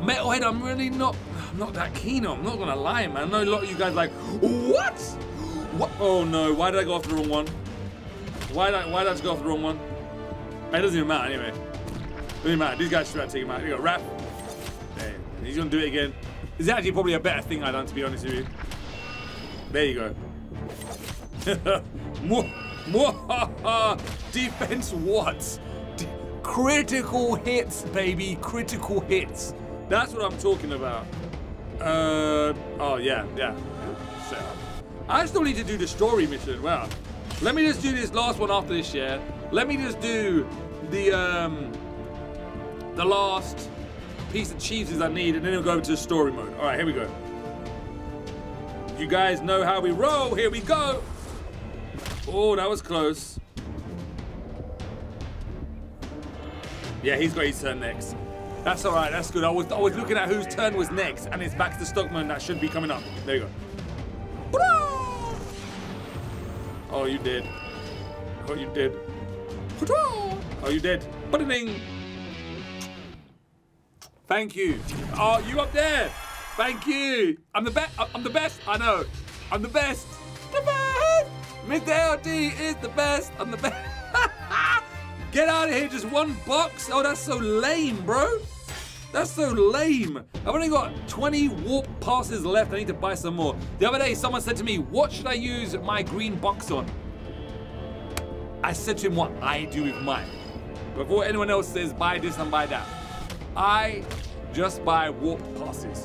Metalhead, I'm really not. I'm not that keen on. I'm not gonna lie, man. I know a lot of you guys like what? What? Oh no! Why did I go off the wrong one? Why did I? Why did I just go off the wrong one? It doesn't even matter anyway. Doesn't even matter. These guys should have taken him out. You got. There. He's gonna do it again. It's actually probably a better thing I done, to be honest with you. There you go. [laughs] Defense what? D critical hits, baby. Critical hits. That's what I'm talking about. Uh, oh, yeah, yeah. So, I still need to do the story mission. Well, let me just do this last one after this, yeah? Let me just do the, um, the last piece of cheeses I need, and then we'll go the story mode. All right, here we go. You guys know how we roll. Here we go. Oh, that was close. Yeah, he's got his turn next. That's all right. That's good. I was, I was looking at whose turn was next, and it's back to Stockman that should be coming up. There you go. Oh, you did. Oh, you did. Oh, you did. Ba-ding. Thank you. Oh, you up there. Thank you. I'm the best. I'm the best. I know. I'm the best. The best. Mr. LT is the best. I'm the best. [laughs] Get out of here. Just one box. Oh, that's so lame, bro. That's so lame. I've only got 20 warp passes left. I need to buy some more. The other day, someone said to me, what should I use my green box on? I said to him what I do with mine. Before anyone else says buy this and buy that. I just buy warp passes.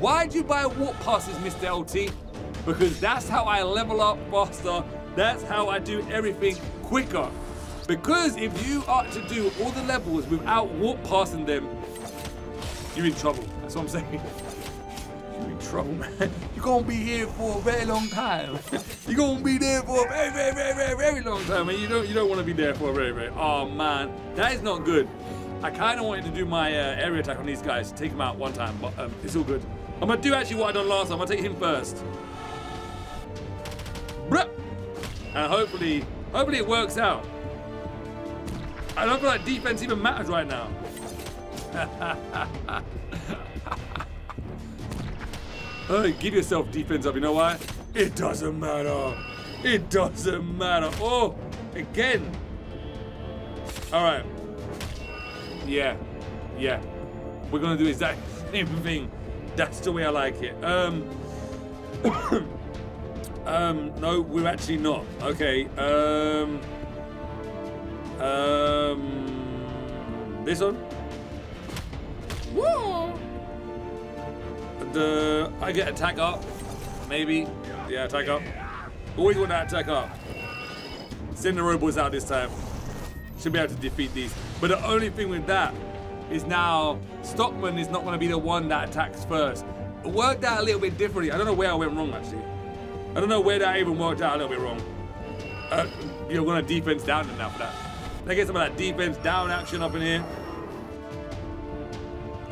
Why do you buy warp passes, Mr. LT? Because that's how I level up faster. That's how I do everything quicker. Because if you are to do all the levels without warp passing them, you're in trouble. That's what I'm saying. You're in trouble, man. You're gonna be here for a very long time. You're gonna be there for a very, very, very, very, very long time, and you don't you don't want to be there for a very, very. Oh man, that is not good. I kind of wanted to do my uh, area attack on these guys, take them out one time, but um, it's all good. I'm gonna do actually what I done last time. I'm gonna take him first. And hopefully, hopefully it works out. I don't feel like defense even matters right now. [laughs] hey, give yourself defense up. You know why? It doesn't matter. It doesn't matter. Oh, again. All right. Yeah. Yeah. We're gonna do exact same thing. That's the way I like it. Um. [coughs] um. No, we're actually not. Okay. Um. Um. This one. Whoa! The I get attack up, maybe. Yeah, attack up. Always want that attack up. Send the robots out this time. Should be able to defeat these. But the only thing with that is now Stockman is not going to be the one that attacks first. It worked out a little bit differently. I don't know where I went wrong actually. I don't know where that even worked out a little bit wrong. Uh, you're going to defense down now for that. Let's get some of that defense down action up in here.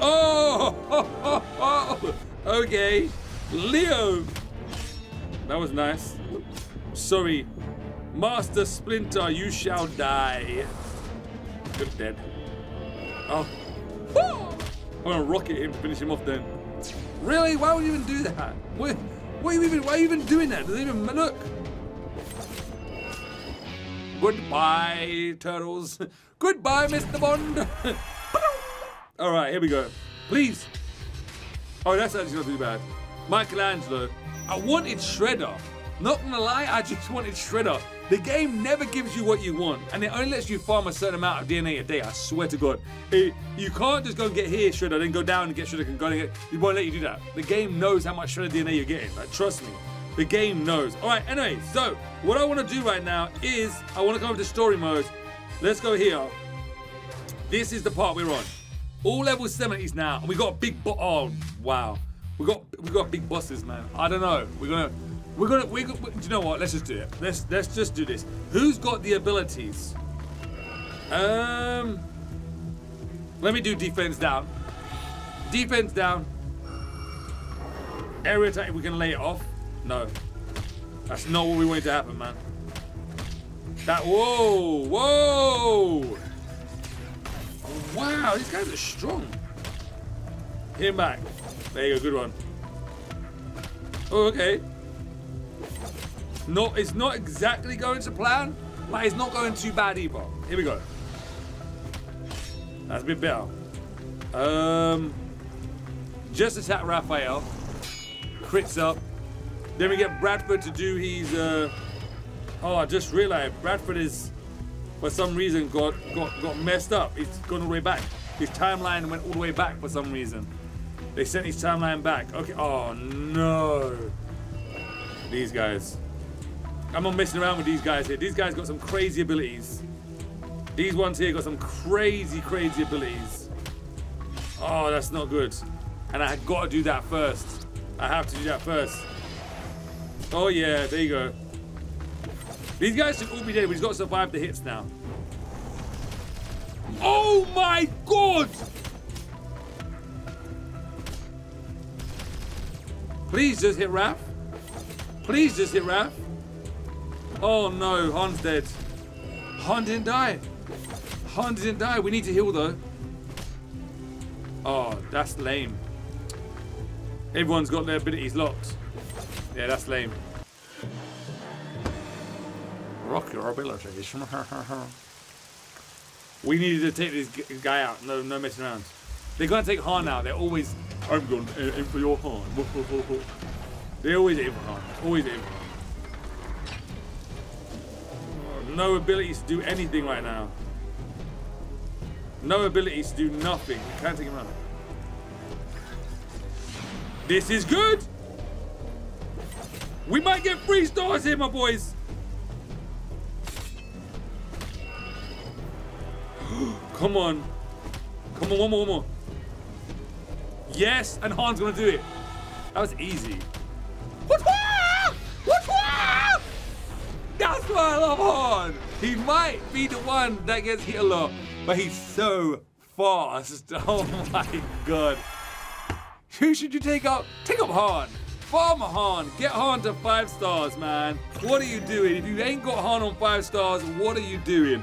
Oh, oh, oh, oh, okay. Leo. That was nice. Sorry. Master Splinter, you shall die. Good dead. Oh. I'm gonna rocket him finish him off then. Really? Why would you even do that? What, Why are you even, why are you even doing that? Does it even look? Goodbye, turtles. [laughs] Goodbye, Mr. Bond. [laughs] All right, here we go. Please. Oh, that's actually not too bad. Michelangelo. I wanted Shredder. Not gonna lie, I just wanted Shredder. The game never gives you what you want, and it only lets you farm a certain amount of DNA a day. I swear to God, it, you can't just go and get here Shredder, then go down and get Shredder, and go and get. It won't let you do that. The game knows how much Shredder DNA you're getting. Like, trust me, the game knows. All right. Anyway, so what I want to do right now is I want to go to story mode. Let's go here. This is the part we're on. All level 70s now, and we got a big bo- oh wow. We got we got big bosses, man. I don't know. We're gonna we're gonna we do you know what? Let's just do it. Let's let's just do this. Who's got the abilities? Um let me do defense down. Defense down. Area attack, we can lay it off. No. That's not what we wanted to happen, man. That whoa, whoa! Wow, these guys are strong. Hit him back. There you go, good one. Oh, okay. No, it's not exactly going to plan, but it's not going too bad either. Here we go. That's a bit better. Um, just attack Raphael. Crits up. Then we get Bradford to do his. Uh, oh, I just realized Bradford is, for some reason, got got got messed up. He's gone all the way back. His timeline went all the way back for some reason. They sent his timeline back. Okay. Oh no. These guys. I'm not messing around with these guys here. These guys got some crazy abilities. These ones here got some crazy, crazy abilities. Oh, that's not good. And I got to do that first. I have to do that first. Oh yeah, there you go. These guys should all be dead, but he's got to survive the hits now. Oh my god! Please just hit Raph. Please just hit Raph. Oh no, Han's dead. Han didn't die. Han didn't die. We need to heal though. Oh, that's lame. Everyone's got their abilities locked. Yeah, that's lame. Rock your abilities. [laughs] we needed to take this guy out. No, no messing around. They're gonna take Han out. They're always. I'm going in for your Han. They always aim for Han. Always aim for Han. No abilities to do anything right now. No abilities to do nothing. You can't take him out. This is good. We might get three stars here, my boys. [gasps] Come on. Come on, one more, one more. Yes, and Han's gonna do it. That was easy. That's why I love Han. He might be the one that gets hit a lot, but he's so fast. [laughs] Oh my god. Who should you take up? Take up Han. Farmer Han. Get Han to five stars, man. What are you doing? If you ain't got Han on five stars, what are you doing?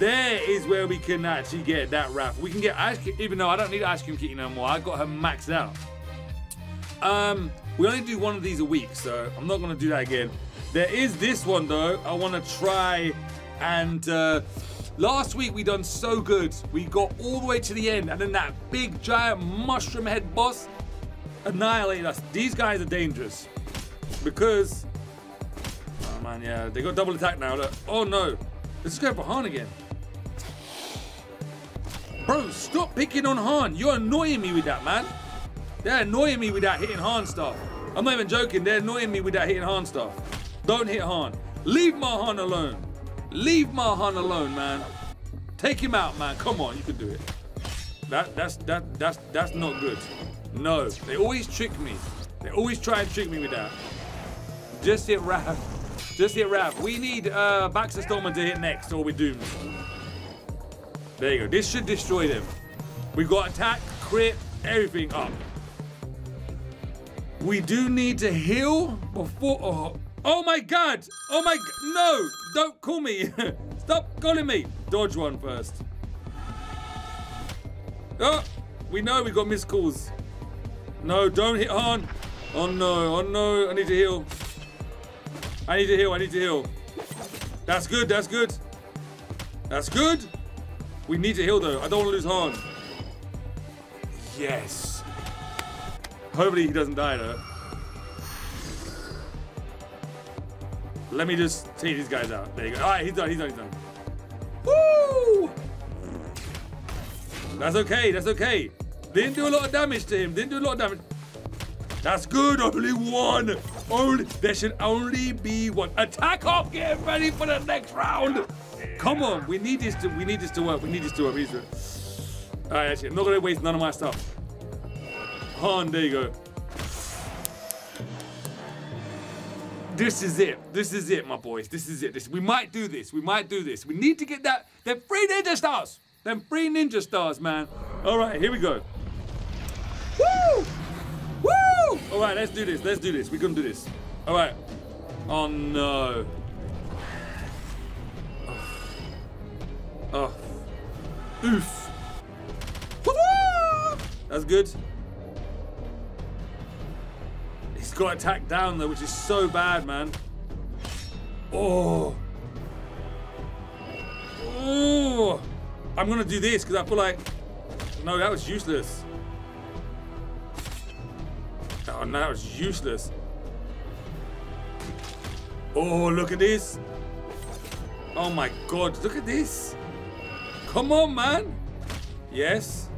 There is where we can actually get that Raph. We can get ice cream, even though I don't need ice cream kitty no more. I got her maxed out. Um, we only do one of these a week, so I'm not gonna do that again. There is this one though. I want to try and uh, last week we done so good. We got all the way to the end and then that big giant mushroom head boss annihilated us. These guys are dangerous because oh man, yeah, they got double attack now. Look. Oh no, let's go Han again. Bro, stop picking on Han. You're annoying me with that, man. They're annoying me with that hitting Han stuff. I'm not even joking. They're annoying me with that hitting Han stuff. Don't hit Han. Leave my Han alone. Leave my Han alone, man. Take him out, man. Come on, you can do it. That that's that that's that's not good. No, they always trick me. They always try and trick me with that. Just hit Raph. Just hit Raph. We need uh, Baxter Stockman to hit next, or we're doomed. There you go. This should destroy them. We've got attack, crit, everything up. We do need to heal before. Oh, Oh my god! Oh my No! Don't call me! [laughs] Stop calling me! Dodge one first. Oh! We know we got missed calls. No, don't hit Han. Oh no, oh no, I need to heal. I need to heal, I need to heal. That's good, that's good. That's good. We need to heal though. I don't want to lose Han. Yes. Hopefully he doesn't die though. Let me just take these guys out. There you go. Alright, he's done, he's done, he's done. Woo! That's okay, that's okay. Didn't do a lot of damage to him. Didn't do a lot of damage. That's good. Only one. Only there should only be one. Attack off. Get ready for the next round. Come on. We need this to. We need this to work. We need this to work. We need to. All right. Actually, I'm not gonna waste none of my stuff. Han, there you go. This is it. This is it, my boys. This is it. This we might do this. We might do this. We need to get that. Them three ninja stars. Them three ninja stars, man. All right, here we go. Woo! Woo! All right, let's do this. Let's do this. We're gonna do this. All right. Oh no. Oh. Oof. That's good. He's got attacked down though, which is so bad, man. Oh. Oh. I'm gonna do this because I feel like no, that was useless. Oh, no, that was useless. Oh, look at this. Oh my god, look at this. Come on, man. Yes.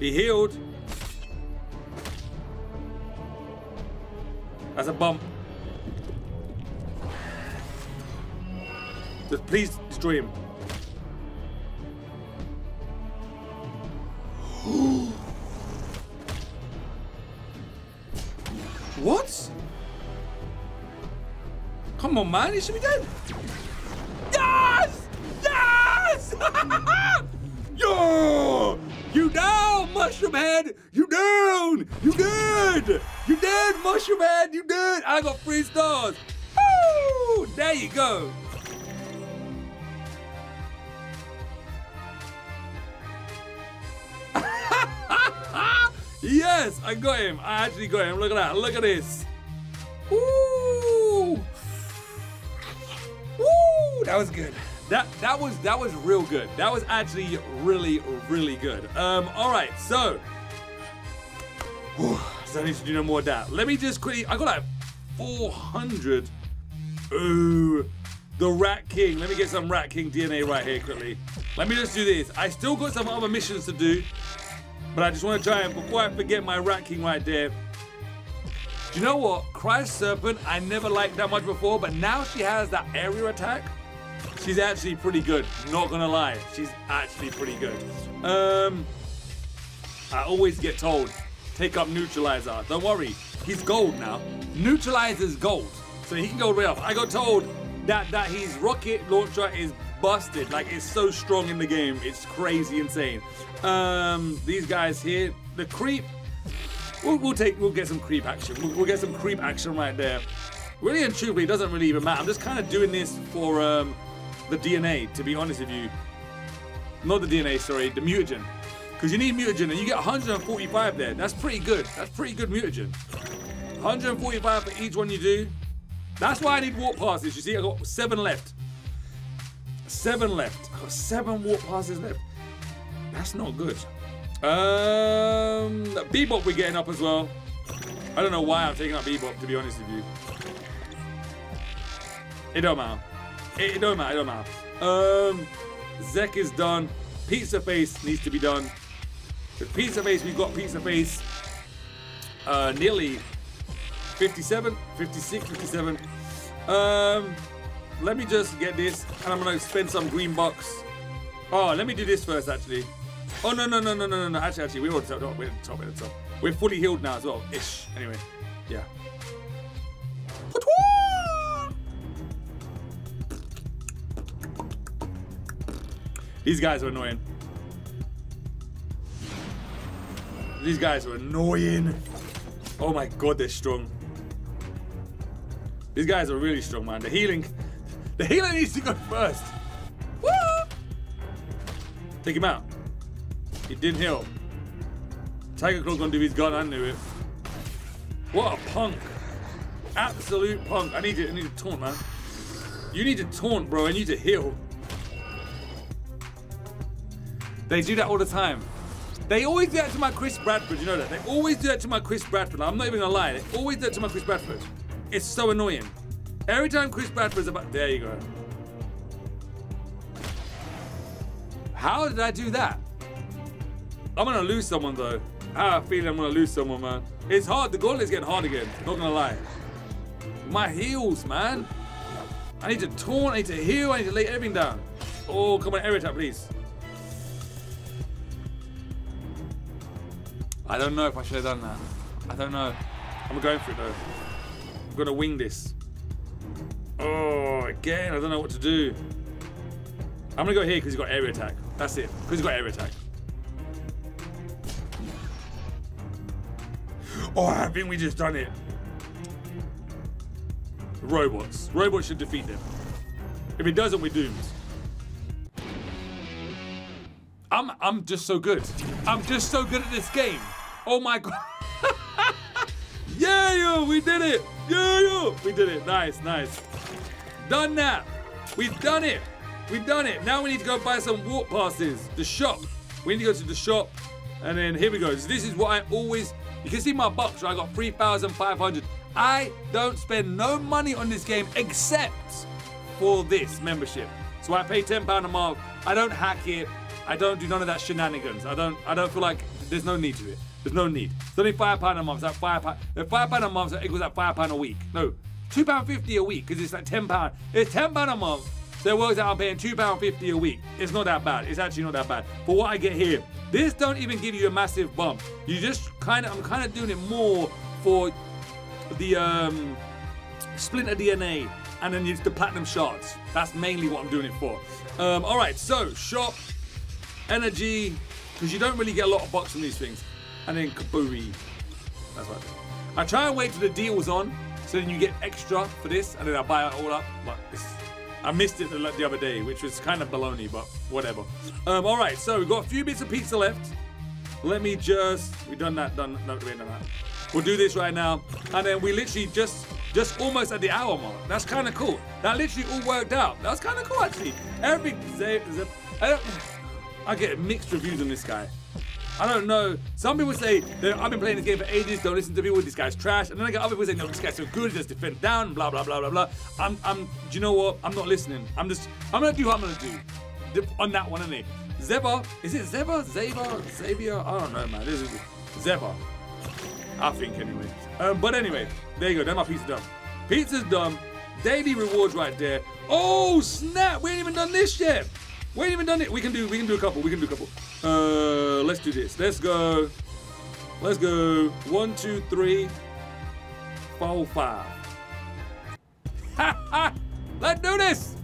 He healed. That's a bump. Just please destroy him. [gasps] what? Come on, man. He should be dead. Yes! Yes! [laughs] Yo! You down, Mushroom Head! You down! You dead! You dead, Mushroom Head! You dead! I got three stars! Woo! There you go! [laughs] Yes, I got him. I actually got him. Look at that. Look at this. Woo! That was good. That that was that was real good. That was actually really really good. Um. All right. So. Whew, so I need to do no more of that. Let me just quickly. I got like 400. Ooh. The Rat King. Let me get some Rat King DNA right here quickly. Let me just do this. I still got some other missions to do. But I just want to try and, before I forget my Rat King right there, do you know what? Christ Serpent, I never liked that much before, but now she has that area attack. She's actually pretty good. Not gonna lie, she's actually pretty good. Um, I always get told, take up Neutralizer. Don't worry, he's gold now. Neutralizer's gold, so he can go way off. I got told that that his rocket launcher is busted. Like it's so strong in the game, it's crazy insane. Um, these guys here, the creep. We'll, we'll take, we'll get some creep action. We'll, we'll, get some creep action right there. Really and truly, it doesn't really even matter. I'm just kind of doing this for um, the DNA, to be honest with you. Not the DNA, sorry, the mutagen. Because you need mutagen, and you get 145 there. That's pretty good. That's pretty good mutagen. 145 for each one you do. That's why I need warp passes. You see, I got seven left. Seven left. I got seven warp passes left. That's not good. Um, Bebop we're getting up as well. I don't know why I'm taking up Bebop, to be honest with you. It don't matter. It, it don't matter, it don't matter. Um, Zek is done. Pizza Face needs to be done. With Pizza Face, we've got Pizza Face uh, nearly 57, 56, 57. Um, let me just get this, and I'm gonna spend some green bucks. Oh, let me do this first, actually. Oh no no no no no no no! Actually, actually, we're the top. We're top. We're top. We're fully healed now as well, ish. Anyway, yeah. These guys are annoying. These guys are annoying. Oh my god, they're strong. These guys are really strong, man. The healing, the healing needs to go first. Woo! Take him out. He didn't heal. Tiger Claw's gonna do his gun, I knew it. What a punk. Absolute punk. I need to, I need to taunt, man. You need to taunt, bro. I need to heal. They do that all the time. They always do that to my Chris Bradford, you know that? They always do that to my Chris Bradford. I'm not even gonna lie. They always do that to my Chris Bradford. It's so annoying. Every time Chris Bradford's about, there you go. How did I do that? I'm gonna lose someone though. I have a feeling I'm gonna lose someone, man. It's hard. The goal is getting hard again. Not gonna lie. My heels, man. I need to taunt. I need to heal. I need to lay everything down. Oh, come on, air attack, please. I don't know if I should have done that. I don't know. I'm going for it though. I'm gonna wing this. Oh, again, I don't know what to do. I'm gonna go here because he's got area attack. That's it. Because he's got area attack. Oh, I think we just done it. Robots. Robots should defeat them. If it doesn't, we're doomed. I'm I'm just so good. I'm just so good at this game. Oh my god. [laughs] yeah, yo, we did it. Yeah, yo. We did it. Nice, nice. Done that. We've done it. We've done it. Now we need to go buy some warp passes. The shop. We need to go to the shop. And then here we go. So this is what I always, you can see my box, right? I got 3,500. I don't spend no money on this game except for this membership. So I pay £10 a month. I don't hack it. I don't do none of that shenanigans. I don't I don't feel like there's no need to it. There's no need. It's only five pound a month. It's like five pound. Five pound a month equals like five pound a week. No, two pound fifty a week because it's like ten pound. It's ten pound a month. So it works out I'm paying two pound fifty a week. It's not that bad. It's actually not that bad for what I get here. This don't even give you a massive bump. You just kind of I'm kind of doing it more for the um, Splinter DNA and then use the platinum shards. That's mainly what I'm doing it for. Um, all right, so shop, energy, because you don't really get a lot of bucks from these things, and then kaburi. That's what I try and wait till the deal's on, so then you get extra for this, and then I buy it all up. But I missed it the, the, other day, which was kind of baloney, but whatever. Um, all right, so we've got a few bits of pizza left. Let me just, we've done that, done, no. We'll do this right now, and then we literally just just almost at the hour mark. That's kind of cool. That literally all worked out. That's kind of cool, actually. Every I get mixed reviews on this guy. I don't know. Some people say that I've been playing this game for ages. Don't listen to people. This guy's trash. And then I get other people say, no, this guy's so good. He just defend down. Blah blah blah blah blah. I'm I'm. Do you know what? I'm not listening. I'm just. I'm gonna do what I'm gonna do on that one, innit? Zeba. Is it Zeba? Zeba? Xavier? I don't know, man. This is Zeba. I think anyway. Um, but anyway, there you go. That's my pizza done. Pizza's done. Daily rewards right there. Oh snap! We ain't even done this yet. We ain't even done it. We can do. We can do a couple. We can do a couple. Uh, let's do this. Let's go. Let's go. One, two, three, four, five. Ha [laughs] ha! Let's do this.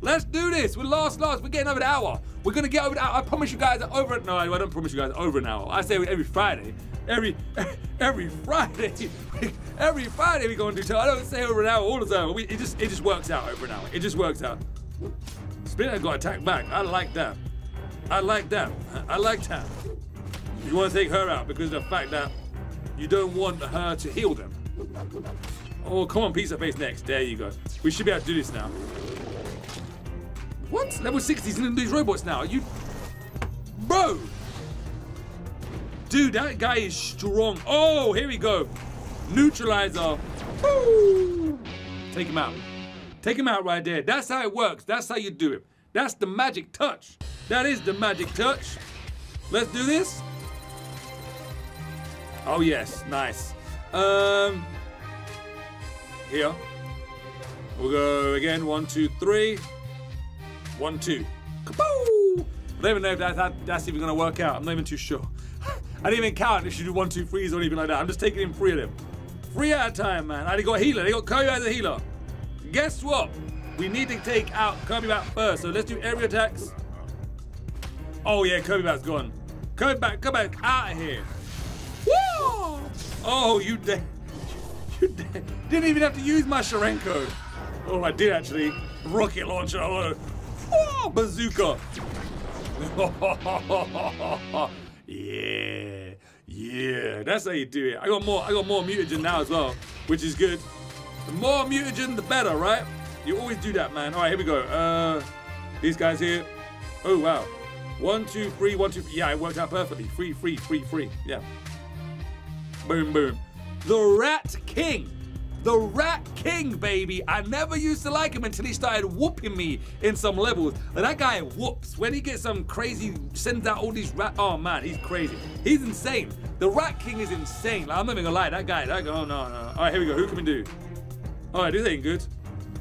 Let's do this. We're last, last. We're getting over the hour. We're gonna get over the hour. I promise you guys over. No, I don't promise you guys over an hour. I say every Friday every [laughs] every Friday. [laughs] every Friday we go and do. I don't say over an hour all the time. We, it just it just works out over an hour. It just works out. Splinter got attacked back. I like that. I like that. I like that. You want to take her out because of the fact that you don't want her to heal them. Oh, come on, pizza face next. There you go. We should be able to do this now. What? Level 60 is in these robots now. Are you... Bro! Dude, that guy is strong. Oh, here we go. Neutralizer. Woo! Take him out. Take him out right there. That's how it works. That's how you do it. That's the magic touch. That is the magic touch. Let's do this. Oh, yes. Nice. Um, here. We'll go again. One, two, three. One, two. Kaboo! I don't even know if that, that, that's even going to work out. I'm not even too sure. [laughs] I didn't even count if you do one, two, threes or anything like that. I'm just taking in three of them. Three at a time, man. I got a healer. They got Kirby as a healer. Guess what? We need to take out Kirby Bat first. So let's do area attacks. Oh yeah, Kirby Bat's gone. Kirby Bat, come back out of here. Whoa! Oh, you dead. [laughs] You. Didn't even have to use my Sharenko. Oh, I did actually. Rocket launcher. Oh, bazooka. Yeah. [laughs] Yeah. Yeah, that's how you do it. I got more. I got more mutagen now as well, which is good. The more mutagen, the better, right? You always do that, man. All right, here we go. Uh, these guys here. Oh wow, one, two, one, two. Three. Yeah, it worked out perfectly. Free, free, free, free. Yeah. Boom, boom. The Rat King. The Rat King, baby. I never used to like him until he started whooping me in some levels. And that guy whoops. When he gets some crazy, sends out all these rat. Oh man, he's crazy. He's insane. The Rat King is insane. Like, I'm not even gonna lie. That guy, that guy, oh no, no. All right, here we go. Who can we do? All right, this ain't good.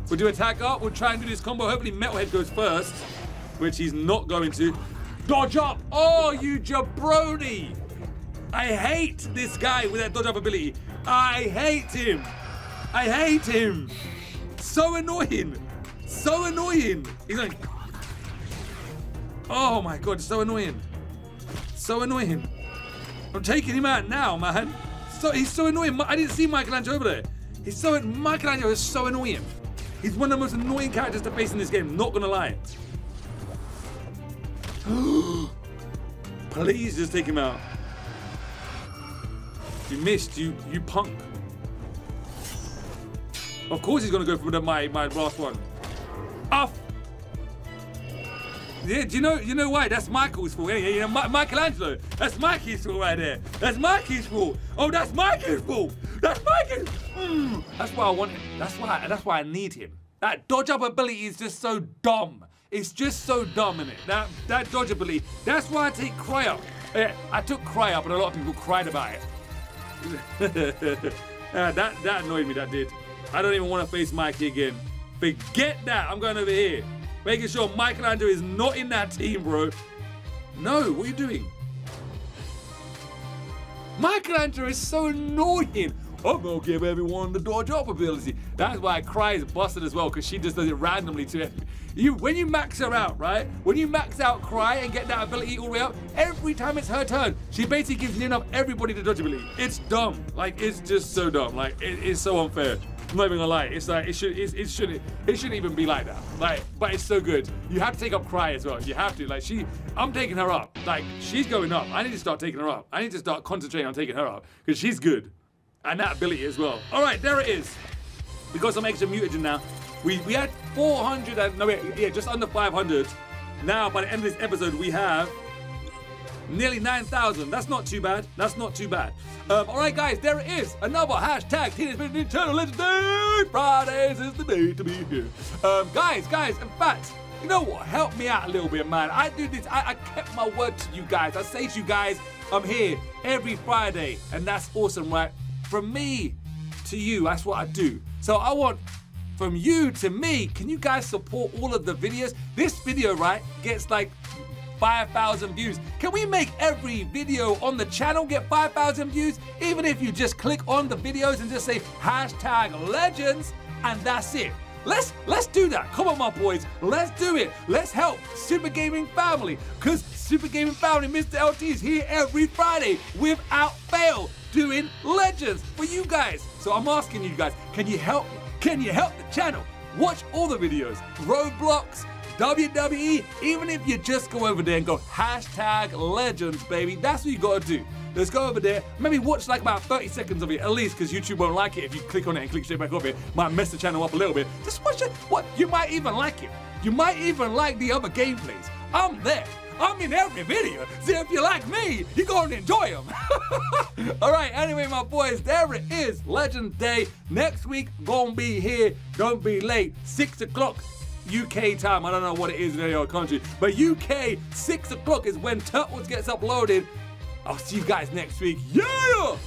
We'll do attack up. We'll try and do this combo. Hopefully Metalhead goes first, which he's not going to. Dodge up. Oh, you jabroni. I hate this guy with that dodge up ability. I hate him. I hate him. So annoying. So annoying. He's like, oh my god, so annoying. So annoying. I'm taking him out now, man. So he's so annoying. I didn't see Michelangelo over there. He's so Michelangelo is so annoying. He's one of the most annoying characters to face in this game. Not gonna lie. [gasps] Please just take him out. You missed, you you punk. Of course he's gonna go for the, my my last one. Off. Yeah, do you know you know why? That's Michael's fault. Yeah, yeah, yeah. Michelangelo. That's Mikey's fault right there. That's Mikey's fault. Oh, that's Mikey's fault. That's Mikey's. Mm. That's why I want him. That's why. That's why I need him. That dodge up ability is just so dumb. It's just so dumb in it. That that dodge ability. That's why I take Karai up. Yeah, I took Karai up, and a lot of people cried about it. [laughs] that that annoyed me. That did. I don't even want to face Mikey again. Forget that. I'm going over here. Making sure Michelangelo is not in that team, bro. No, what are you doing? Michelangelo is so annoying. Oh, I'm gonna give everyone the dodge up ability. That's why Karai is busted as well, because she just does it randomly to you. When you max her out, right? When you max out Karai and get that ability all the way up, every time it's her turn, she basically gives near enough everybody the dodge ability. It's dumb. Like it's just so dumb. Like it, it's so unfair. I'm not even gonna lie. It's like it should it, it shouldn't it shouldn't even be like that. Like, but it's so good. You have to take up Karai as well. You have to. Like she, I'm taking her up. Like she's going up. I need to start taking her up. I need to start concentrating on taking her up because she's good, and that ability as well. All right, there it is. We got some extra mutagen now. We we had 400 and no wait yeah just under 500. Now by the end of this episode we have Nearly 9,000. That's not too bad. That's not too bad. Um, all right, guys, there it is. Another hashtag Teenage Mutant Ninja Turtle Legends Day. Fridays is the day to be here. Um, guys, guys, in fact, you know what? Help me out a little bit, man. I do this. I, I kept my word to you guys. I say to you guys, I'm here every Friday, and that's awesome, right? From me to you, that's what I do. So I want from you to me, can you guys support all of the videos? This video, right, gets like 5,000 views. Can we make every video on the channel get 5,000 views? Even if you just click on the videos and just say hashtag legends and that's it. Let's let's do that. Come on, my boys. Let's do it. Let's help Super Gaming Family. Cause Super Gaming Family, Mr. LT is here every Friday without fail doing legends for you guys. So I'm asking you guys, can you help me? Can you help the channel? Watch all the videos. Roblox, WWE, even if you just go over there and go hashtag legends, baby, that's what you gotta do. Let's go over there, maybe watch like about 30 seconds of it at least, because YouTube won't like it if you click on it and click straight back up it. Might mess the channel up a little bit. Just watch it. What? You might even like it. You might even like the other gameplays. I'm there. I'm in every video. So if you like me, you're going to enjoy them. [laughs] All right, anyway, my boys, there it is. Legend Day. Next week, gonna be here. Don't be late. 6 o'clock UK time. I don't know what it is in other country, but UK, 6 o'clock is when Turtles gets uploaded. I'll see you guys next week. Yeah!